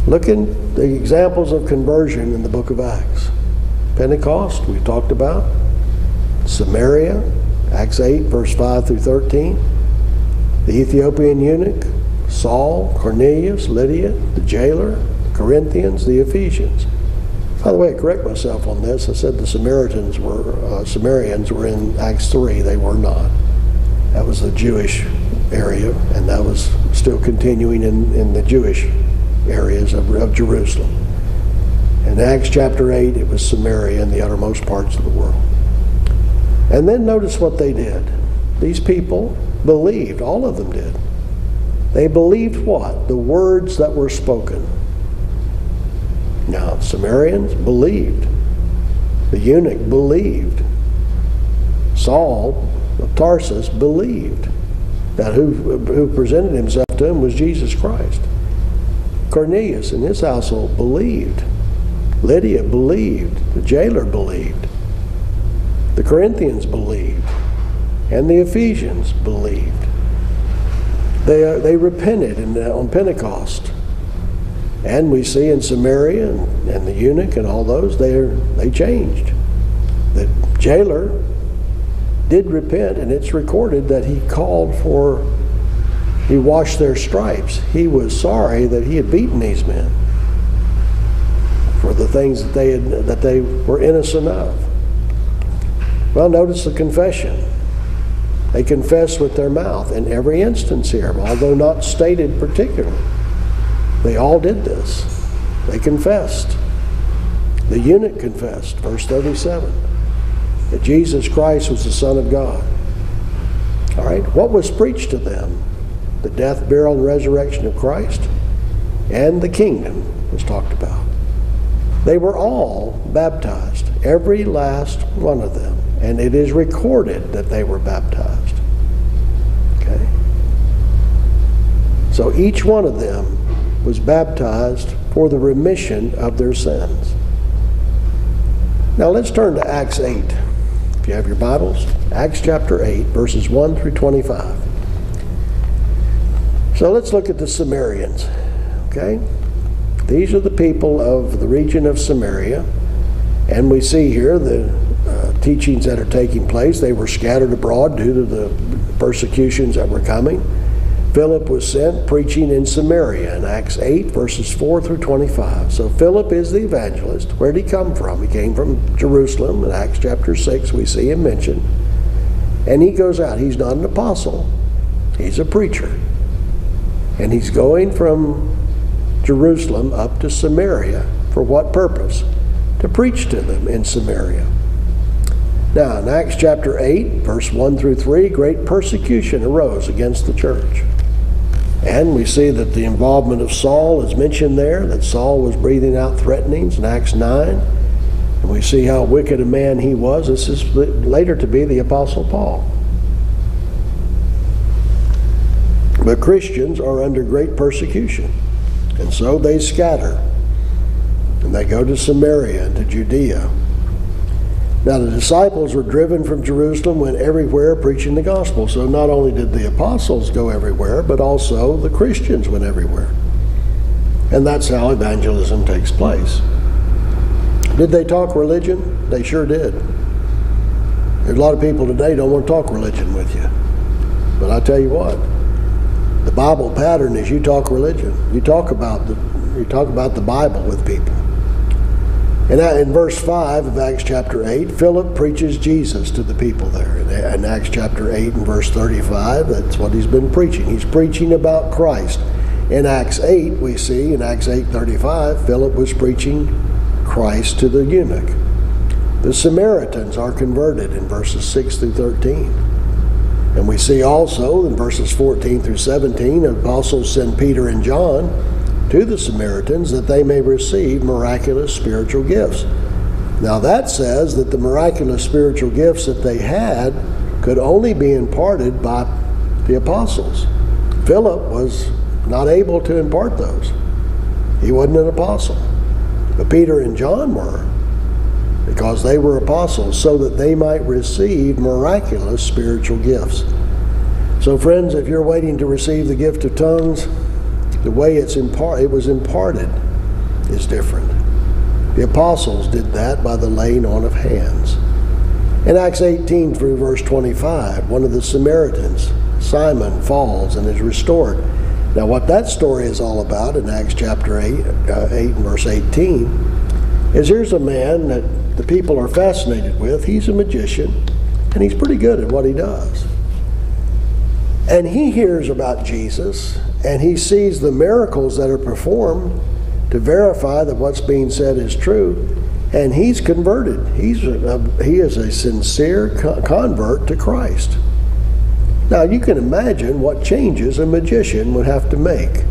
Look in the examples of conversion in the book of Acts. Pentecost, we talked about. Samaria, Acts 8, verse 5 through 13. The Ethiopian eunuch, Saul, Cornelius, Lydia, the jailer, the Corinthians, the Ephesians. By the way, I correct myself on this. I said the Samaritans were uh, Samaritans were in Acts 3. They were not. That was the Jewish area, and that was still continuing in, in the Jewish areas of, of Jerusalem. In Acts chapter 8, it was Samaria and the uttermost parts of the world. And then notice what they did. These people believed, all of them did. They believed what? The words that were spoken. Now, Samaritans believed. The eunuch believed. Saul of Tarsus believed that who, who presented himself to him was Jesus Christ. Cornelius and his household believed. Lydia believed. The jailer believed. The Corinthians believed. And the Ephesians believed. They, uh, they repented in, on Pentecost. And we see in Samaria and, and the eunuch and all those, they, they changed. The jailer did repent, and it's recorded that he called for, he washed their stripes. He was sorry that he had beaten these men for the things that they, had, that they were innocent of. Well, notice the confession. They confess with their mouth in every instance here, although not stated particularly. They all did this. They confessed. The eunuch confessed, verse 37, that Jesus Christ was the Son of God. All right, what was preached to them? The death, burial, and resurrection of Christ, and the kingdom was talked about. They were all baptized, every last one of them, and it is recorded that they were baptized. Okay? So each one of them was baptized for the remission of their sins. Now let's turn to Acts 8. If you have your Bibles, Acts chapter 8, verses 1 through 25. So let's look at the Samaritans. Okay? These are the people of the region of Samaria. And we see here the uh, teachings that are taking place. They were scattered abroad due to the persecutions that were coming. Philip was sent preaching in Samaria in Acts 8, verses 4 through 25. So Philip is the evangelist. Where did he come from? He came from Jerusalem. In Acts chapter 6, we see him mentioned. And he goes out. He's not an apostle, he's a preacher. And he's going from Jerusalem up to Samaria. For what purpose? To preach to them in Samaria. Now, in Acts chapter 8, verse 1 through 3, great persecution arose against the church. And we see that the involvement of Saul is mentioned there, that Saul was breathing out threatenings in Acts 9. And we see how wicked a man he was. This is later to be the Apostle Paul. But Christians are under great persecution, and so they scatter. And they go to Samaria and to Judea. Now, the disciples were driven from Jerusalem, went everywhere preaching the gospel. So, not only did the apostles go everywhere, but also the Christians went everywhere. And that's how evangelism takes place. Did they talk religion? They sure did. There's a lot of people today don't want to talk religion with you. But I tell you what, the Bible pattern is you talk religion. You talk about the you talk about the Bible with people. And in verse 5 of Acts chapter 8, Philip preaches Jesus to the people there. In Acts chapter 8 and verse 35, that's what he's been preaching. He's preaching about Christ. In Acts 8, we see, in Acts 8.35, Philip was preaching Christ to the eunuch. The Samaritans are converted in verses 6 through 13. And we see also in verses 14 through 17, apostles send Peter and John to the Samaritans that they may receive miraculous spiritual gifts. Now, that says that the miraculous spiritual gifts that they had could only be imparted by the apostles. Philip was not able to impart those, he wasn't an apostle. But Peter and John were, because they were apostles, so that they might receive miraculous spiritual gifts. So, friends, if you're waiting to receive the gift of tongues, the way it's impart, it was imparted is different. The apostles did that by the laying on of hands. In Acts 18 through verse 25, one of the Samaritans, Simon, falls and is restored. Now, what that story is all about in Acts chapter 8, uh, 8 and verse 18 is here's a man that the people are fascinated with. He's a magician, and he's pretty good at what he does. And he hears about Jesus and he sees the miracles that are performed to verify that what's being said is true. And he's converted. He's a, he is a sincere convert to Christ. Now you can imagine what changes a magician would have to make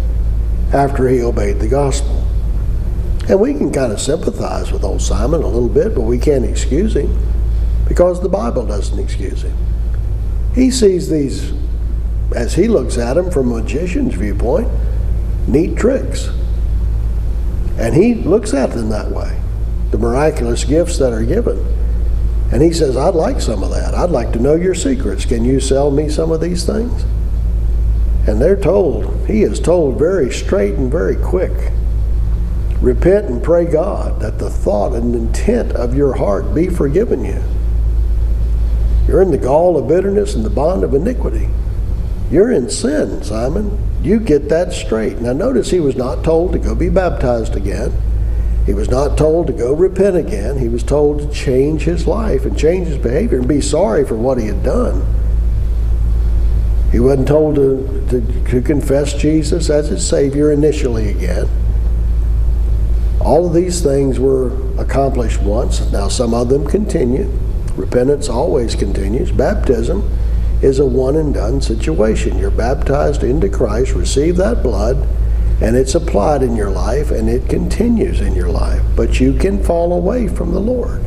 after he obeyed the gospel. And we can kind of sympathize with old Simon a little bit, but we can't excuse him because the Bible doesn't excuse him. He sees these as he looks at them from a magician's viewpoint, neat tricks. And he looks at them that way, the miraculous gifts that are given. And he says, I'd like some of that. I'd like to know your secrets. Can you sell me some of these things? And they're told, he is told very straight and very quick repent and pray God that the thought and intent of your heart be forgiven you. You're in the gall of bitterness and the bond of iniquity. You're in sin, Simon. You get that straight. Now, notice he was not told to go be baptized again. He was not told to go repent again. He was told to change his life and change his behavior and be sorry for what he had done. He wasn't told to, to, to confess Jesus as his Savior initially again. All of these things were accomplished once. Now, some of them continue. Repentance always continues. Baptism is a one and done situation. You're baptized into Christ, receive that blood, and it's applied in your life and it continues in your life. But you can fall away from the Lord.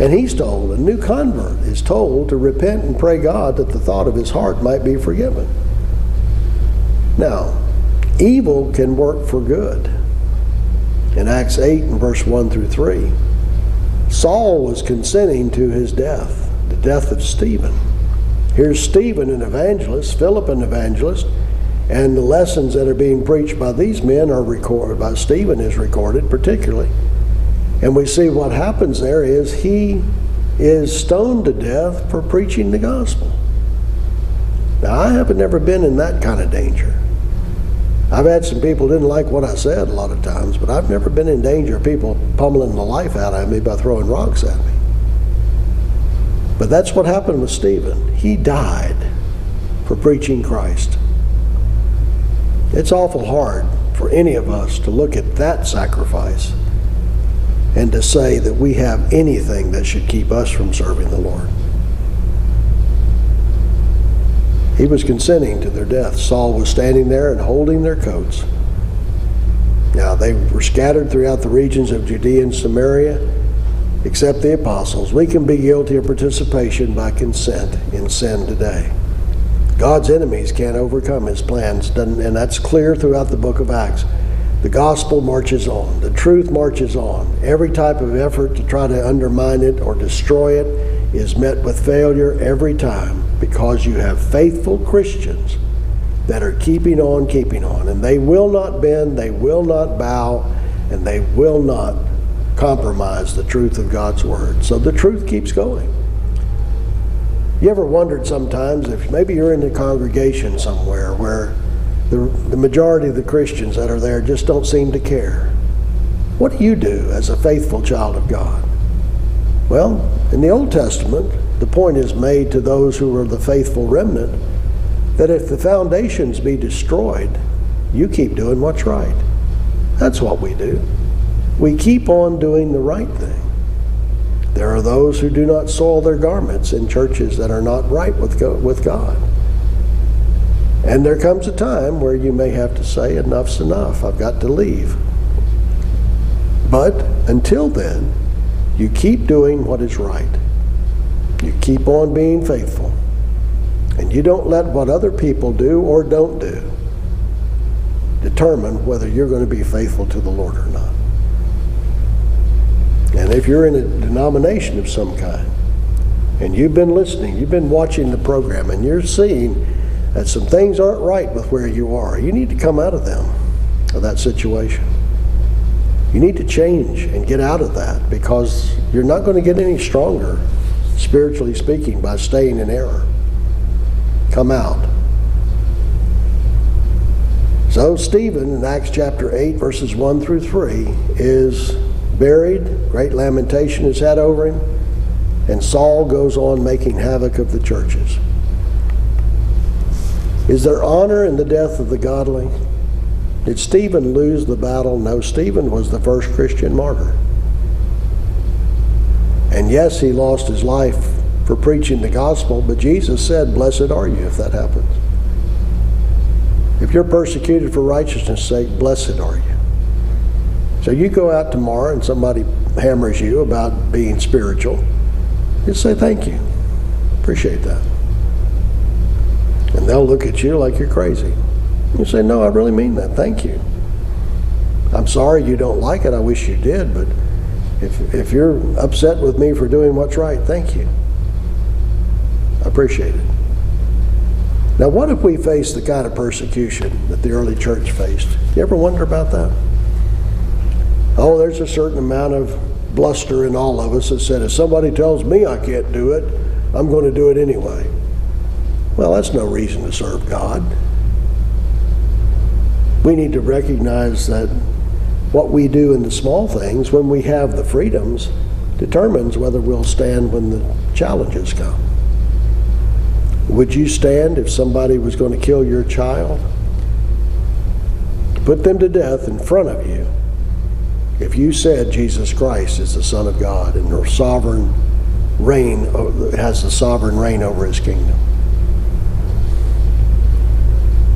And he's told, a new convert is told to repent and pray God that the thought of his heart might be forgiven. Now, evil can work for good. In Acts 8 and verse 1 through 3, Saul was consenting to his death death of Stephen. Here's Stephen, an evangelist, Philip, an evangelist, and the lessons that are being preached by these men are recorded, by Stephen is recorded particularly. And we see what happens there is he is stoned to death for preaching the gospel. Now, I haven't never been in that kind of danger. I've had some people didn't like what I said a lot of times, but I've never been in danger of people pummeling the life out of me by throwing rocks at me. But that's what happened with Stephen. He died for preaching Christ. It's awful hard for any of us to look at that sacrifice and to say that we have anything that should keep us from serving the Lord. He was consenting to their death. Saul was standing there and holding their coats. Now, they were scattered throughout the regions of Judea and Samaria, except the apostles. We can be guilty of participation by consent in sin today. God's enemies can't overcome his plans, and that's clear throughout the book of Acts. The gospel marches on, the truth marches on. Every type of effort to try to undermine it or destroy it is met with failure every time because you have faithful Christians that are keeping on, keeping on. And they will not bend, they will not bow, and they will not compromise the truth of God's Word. So the truth keeps going. You ever wondered sometimes if maybe you're in a congregation somewhere where the, the majority of the Christians that are there just don't seem to care? What do you do as a faithful child of God? Well, in the Old Testament, the point is made to those who are the faithful remnant that if the foundations be destroyed, you keep doing what's right. That's what we do. We keep on doing the right thing. There are those who do not soil their garments in churches that are not right with God. And there comes a time where you may have to say, enough's enough, I've got to leave. But until then, you keep doing what is right. You keep on being faithful. And you don't let what other people do or don't do determine whether you're going to be faithful to the Lord or not. And if you're in a denomination of some kind, and you've been listening, you've been watching the program, and you're seeing that some things aren't right with where you are, you need to come out of them, of that situation. You need to change and get out of that because you're not going to get any stronger, spiritually speaking, by staying in error come out. So, Stephen in Acts chapter 8, verses 1 through 3, is buried. Great lamentation is had over him. And Saul goes on making havoc of the churches. Is there honor in the death of the godly? Did Stephen lose the battle? No, Stephen was the first Christian martyr. And yes, he lost his life for preaching the gospel, but Jesus said, Blessed are you if that happens. If you're persecuted for righteousness' sake, blessed are you. So you go out tomorrow and somebody hammers you about being spiritual, just say thank you. Appreciate that. And they'll look at you like you're crazy. You say, No, I really mean that. Thank you. I'm sorry you don't like it. I wish you did, but if, if you're upset with me for doing what's right, thank you. I appreciate it. Now, what if we face the kind of persecution that the early church faced? You ever wonder about that? Oh, there's a certain amount of bluster in all of us that said, if somebody tells me I can't do it, I'm going to do it anyway. Well, that's no reason to serve God. We need to recognize that what we do in the small things, when we have the freedoms, determines whether we'll stand when the challenges come. Would you stand if somebody was going to kill your child? Put them to death in front of you if you said Jesus Christ is the Son of God and your sovereign reign uh, has the sovereign reign over his kingdom.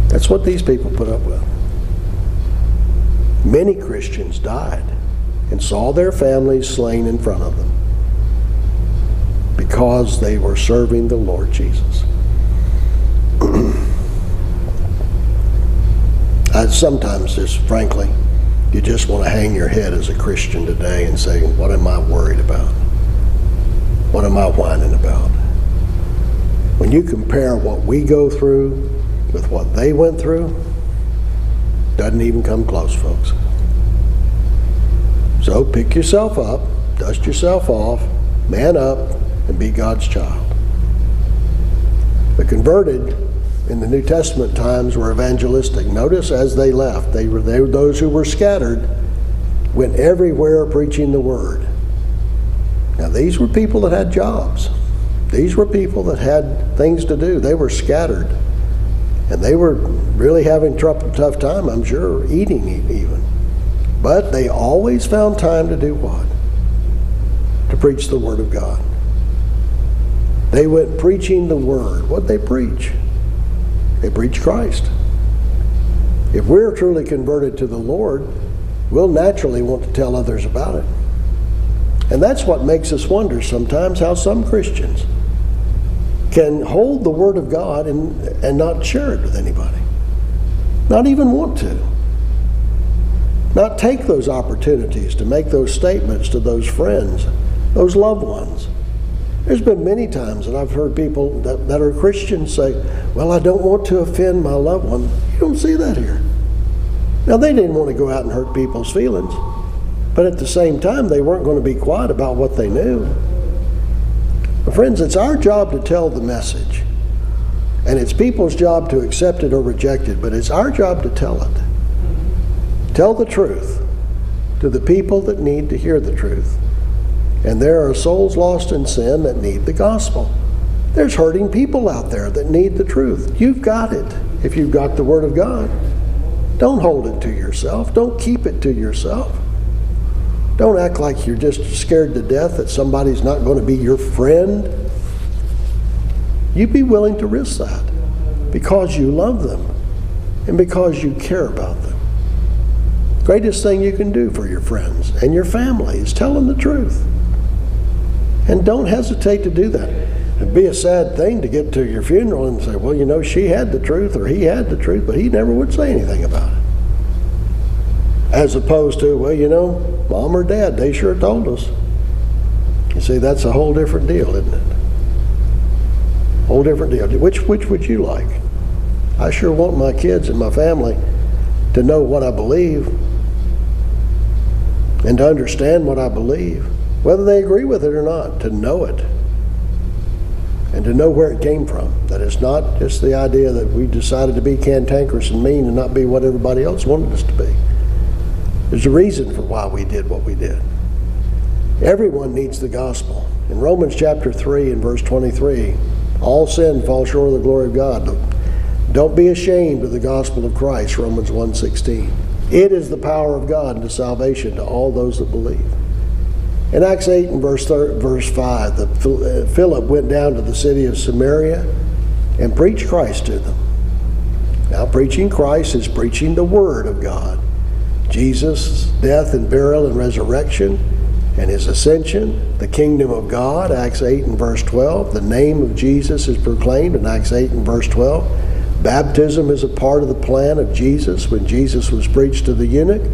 That's what these people put up with. Many Christians died and saw their families slain in front of them because they were serving the Lord Jesus. I sometimes just frankly, you just want to hang your head as a Christian today and say, What am I worried about? What am I whining about? When you compare what we go through with what they went through, doesn't even come close, folks. So pick yourself up, dust yourself off, man up, and be God's child. The converted in the New Testament times were evangelistic. Notice as they left, they were, they those who were scattered, went everywhere preaching the word. Now, these were people that had jobs. These were people that had things to do. They were scattered. And they were really having a tough time, I'm sure, eating even. But they always found time to do what? To preach the Word of God. They went preaching the Word. What they preach? Preach Christ. If we're truly converted to the Lord, we'll naturally want to tell others about it. And that's what makes us wonder sometimes how some Christians can hold the Word of God and, and not share it with anybody. Not even want to. Not take those opportunities to make those statements to those friends, those loved ones. There's been many times that I've heard people that, that are Christians say, Well, I don't want to offend my loved one. You don't see that here. Now, they didn't want to go out and hurt people's feelings, but at the same time, they weren't going to be quiet about what they knew. But friends, it's our job to tell the message. And it's people's job to accept it or reject it, but it's our job to tell it. Tell the truth to the people that need to hear the truth. And there are souls lost in sin that need the gospel. There's hurting people out there that need the truth. You've got it if you've got the Word of God. Don't hold it to yourself. Don't keep it to yourself. Don't act like you're just scared to death that somebody's not going to be your friend. You'd be willing to risk that because you love them and because you care about them. Greatest thing you can do for your friends and your family is tell them the truth. And don't hesitate to do that. It'd be a sad thing to get to your funeral and say, well, you know, she had the truth or he had the truth, but he never would say anything about it. As opposed to, well, you know, mom or dad, they sure told us. You see, that's a whole different deal, isn't it? Whole different deal. Which which would you like? I sure want my kids and my family to know what I believe and to understand what I believe, whether they agree with it or not, to know it and to know where it came from. That it's not just the idea that we decided to be cantankerous and mean and not be what everybody else wanted us to be. There's a reason for why we did what we did. Everyone needs the gospel. In Romans chapter 3 and verse 23, all sin falls short of the glory of God. Don't be ashamed of the gospel of Christ, Romans 1:16. It is the power of God unto salvation to all those that believe. In Acts 8 and verse, verse 5, the, uh, Philip went down to the city of Samaria and preached Christ to them. Now, preaching Christ is preaching the Word of God. Jesus' death and burial and resurrection and his ascension, the kingdom of God, Acts 8 and verse 12. The name of Jesus is proclaimed in Acts 8 and verse 12. Baptism is a part of the plan of Jesus. When Jesus was preached to the eunuch,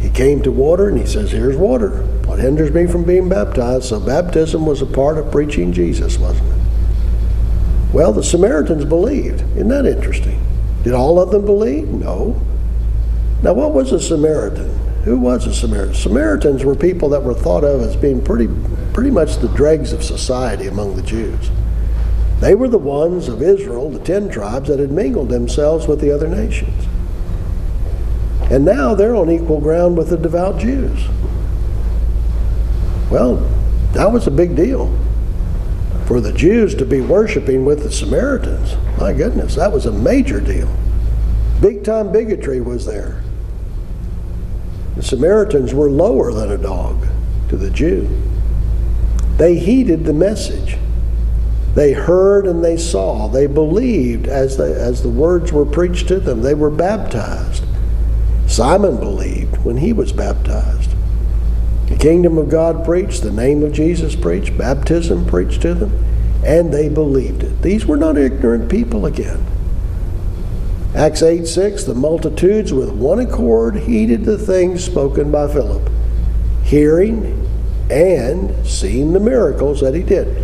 he came to water and he says, Here's water. What hinders me from being baptized? So baptism was a part of preaching Jesus, wasn't it? Well, the Samaritans believed. Isn't that interesting? Did all of them believe? No. Now, what was a Samaritan? Who was a Samaritan? Samaritans were people that were thought of as being pretty, pretty much the dregs of society among the Jews. They were the ones of Israel, the ten tribes, that had mingled themselves with the other nations. And now they're on equal ground with the devout Jews. Well, that was a big deal. For the Jews to be worshiping with the Samaritans, my goodness, that was a major deal. Big time bigotry was there. The Samaritans were lower than a dog to the Jew. They heeded the message. They heard and they saw. They believed as the, as the words were preached to them. They were baptized. Simon believed when he was baptized. Kingdom of God preached, the name of Jesus preached, baptism preached to them, and they believed it. These were not ignorant people again. Acts 8 6, the multitudes with one accord heeded the things spoken by Philip, hearing and seeing the miracles that he did.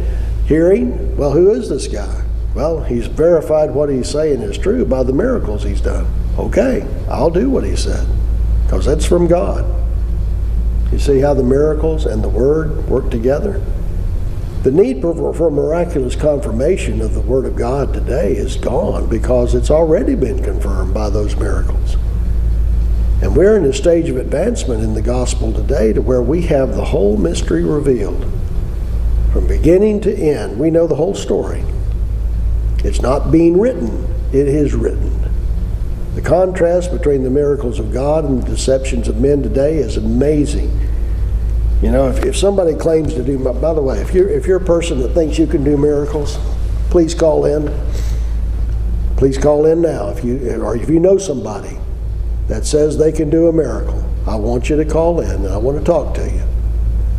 Hearing, well, who is this guy? Well, he's verified what he's saying is true by the miracles he's done. Okay, I'll do what he said, because that's from God. You see how the miracles and the Word work together? The need for, for miraculous confirmation of the Word of God today is gone because it's already been confirmed by those miracles. And we're in a stage of advancement in the gospel today to where we have the whole mystery revealed. From beginning to end, we know the whole story. It's not being written, it is written. The contrast between the miracles of God and the deceptions of men today is amazing. You know, if, if somebody claims to do, by the way, if you're, if you're a person that thinks you can do miracles, please call in. Please call in now if you or if you know somebody that says they can do a miracle. I want you to call in and I want to talk to you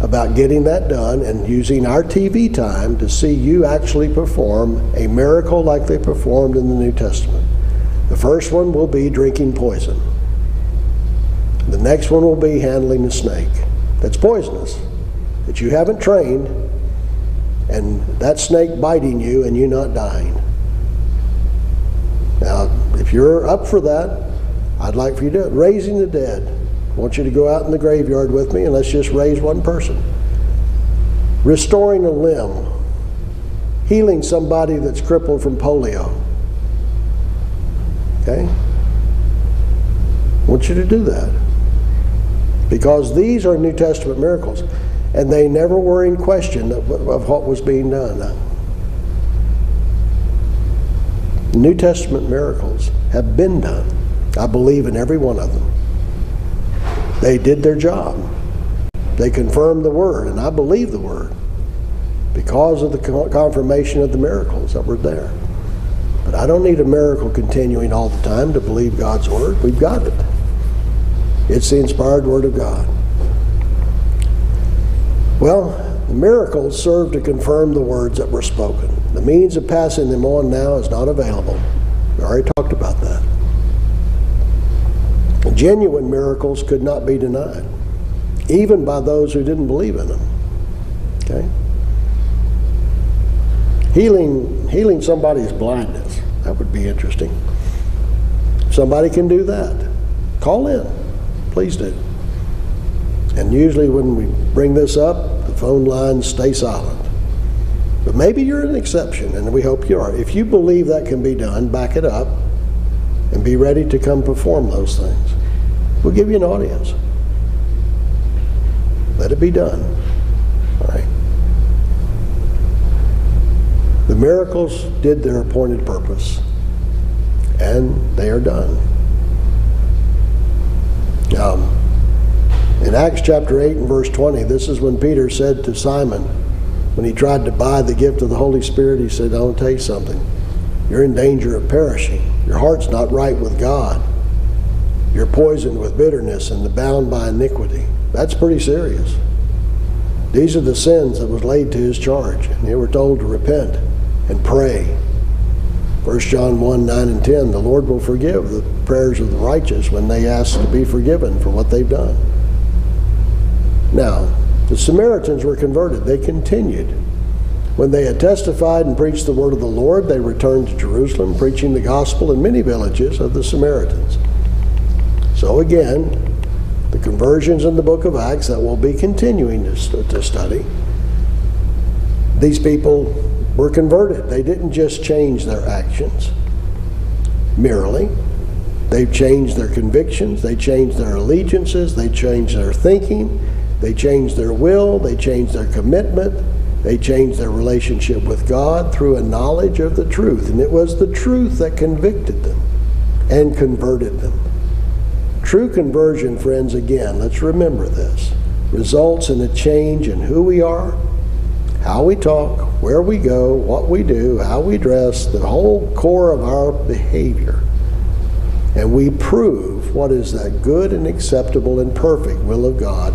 about getting that done and using our TV time to see you actually perform a miracle like they performed in the New Testament. The first one will be drinking poison. The next one will be handling a snake that's poisonous, that you haven't trained, and that snake biting you and you not dying. Now, if you're up for that, I'd like for you to. Raising the dead. I want you to go out in the graveyard with me and let's just raise one person. Restoring a limb. Healing somebody that's crippled from polio. Okay? I want you to do that. Because these are New Testament miracles, and they never were in question of, of what was being done. New Testament miracles have been done. I believe in every one of them. They did their job. They confirmed the word, and I believe the word because of the confirmation of the miracles that were there. But I don't need a miracle continuing all the time to believe God's word. We've got it. It's the inspired word of God. Well, the miracles serve to confirm the words that were spoken. The means of passing them on now is not available. We already talked about that. Genuine miracles could not be denied, even by those who didn't believe in them. Okay? Healing, healing somebody's blindness, that would be interesting. Somebody can do that. Call in. Please do. And usually when we bring this up, the phone lines stay silent. But maybe you're an exception, and we hope you are. If you believe that can be done, back it up and be ready to come perform those things. We'll give you an audience. Let it be done. All right. The miracles did their appointed purpose, and they are done. Um, in Acts chapter 8 and verse 20, this is when Peter said to Simon, when he tried to buy the gift of the Holy Spirit, he said, I want to tell you something. You're in danger of perishing. Your heart's not right with God. You're poisoned with bitterness and bound by iniquity. That's pretty serious. These are the sins that was laid to his charge, and they were told to repent and pray. 1 John 1 9 and 10 The Lord will forgive the prayers of the righteous when they ask to be forgiven for what they've done. Now, the Samaritans were converted. They continued. When they had testified and preached the word of the Lord, they returned to Jerusalem, preaching the gospel in many villages of the Samaritans. So, again, the conversions in the book of Acts that we'll be continuing to, to study, these people were converted. They didn't just change their actions merely. They've changed their convictions, they changed their allegiances, they changed their thinking, they changed their will, they changed their commitment, they changed their relationship with God through a knowledge of the truth. And it was the truth that convicted them and converted them. True conversion, friends, again, let's remember this, results in a change in who we are, how we talk, where we go, what we do, how we dress, the whole core of our behavior. And we prove what is that good and acceptable and perfect will of God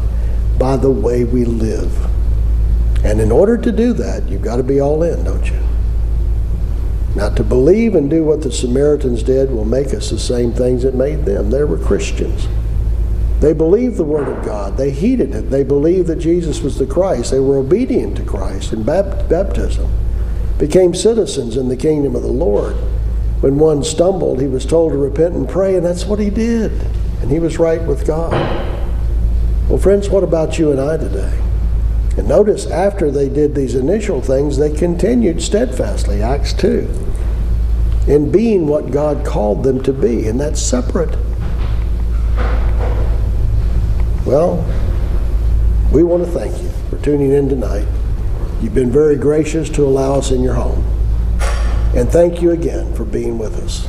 by the way we live. And in order to do that, you've got to be all in, don't you? Now, to believe and do what the Samaritans did will make us the same things that made them. They were Christians. They believed the Word of God. They heeded it. They believed that Jesus was the Christ. They were obedient to Christ in baptism, became citizens in the kingdom of the Lord. When one stumbled, he was told to repent and pray, and that's what he did. And he was right with God. Well, friends, what about you and I today? And notice after they did these initial things, they continued steadfastly, Acts 2, in being what God called them to be, and that's separate. Well, we want to thank you for tuning in tonight. You've been very gracious to allow us in your home. And thank you again for being with us.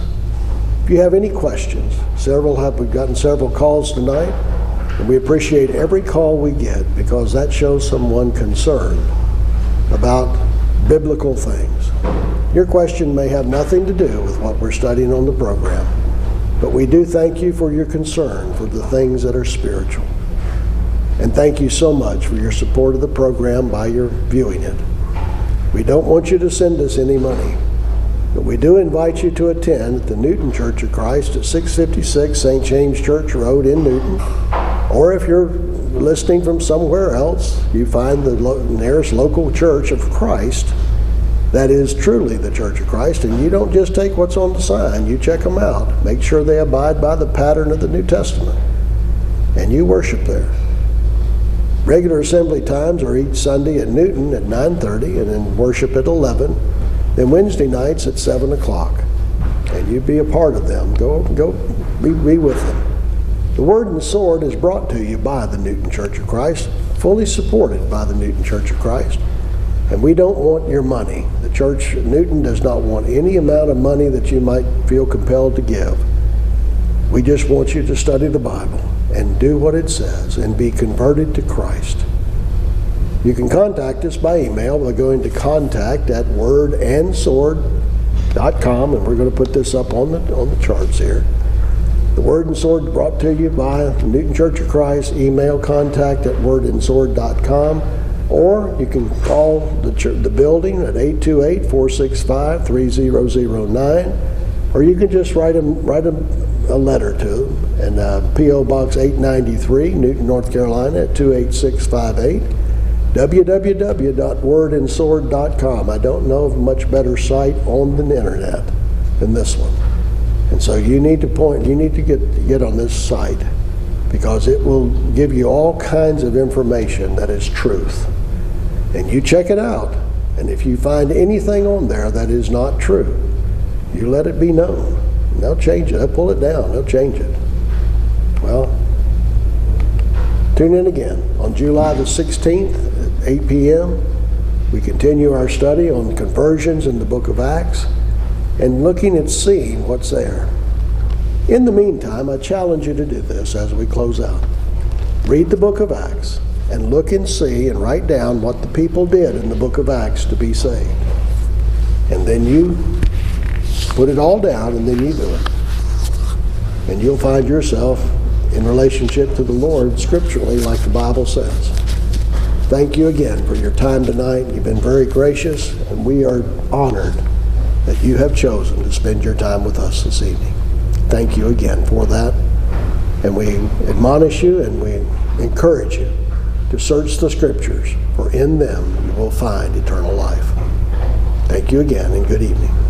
If you have any questions, several have we've gotten several calls tonight. And we appreciate every call we get because that shows someone concerned about biblical things. Your question may have nothing to do with what we're studying on the program, but we do thank you for your concern for the things that are spiritual. And thank you so much for your support of the program by your viewing it. We don't want you to send us any money, but we do invite you to attend at the Newton Church of Christ at 656 St. James Church Road in Newton. Or if you're listening from somewhere else, you find the nearest local church of Christ that is truly the Church of Christ, and you don't just take what's on the sign, you check them out. Make sure they abide by the pattern of the New Testament, and you worship there. Regular assembly times are each Sunday at Newton at 9:30, and then worship at 11. Then Wednesday nights at 7 o'clock, and you be a part of them. Go, go, be, be with them. The Word and Sword is brought to you by the Newton Church of Christ, fully supported by the Newton Church of Christ. And we don't want your money. The church, Newton, does not want any amount of money that you might feel compelled to give. We just want you to study the Bible and do what it says and be converted to Christ. You can contact us by email by going to contact at wordandsword.com, and we're going to put this up on the, on the charts here. The Word and Sword brought to you by Newton Church of Christ. Email contact at wordandsword.com, or you can call the, chur- the building at 828 465 3009, or you can just write them, write them a letter to them. And uh, P.O. Box 893, Newton, North Carolina at 28658 www.wordandsword.com. I don't know of much better site on the internet than this one. And so you need to point, you need to get, get on this site because it will give you all kinds of information that is truth. And you check it out. And if you find anything on there that is not true, you let it be known. And they'll change it. They'll pull it down. They'll change it. Well, tune in again on July the 16th at 8 p.m. We continue our study on conversions in the book of Acts and looking at seeing what's there. In the meantime, I challenge you to do this as we close out. Read the book of Acts and look and see and write down what the people did in the book of Acts to be saved. And then you put it all down and then you do it. And you'll find yourself in relationship to the Lord scripturally, like the Bible says. Thank you again for your time tonight. You've been very gracious, and we are honored that you have chosen to spend your time with us this evening. Thank you again for that. And we admonish you and we encourage you to search the scriptures, for in them you will find eternal life. Thank you again and good evening.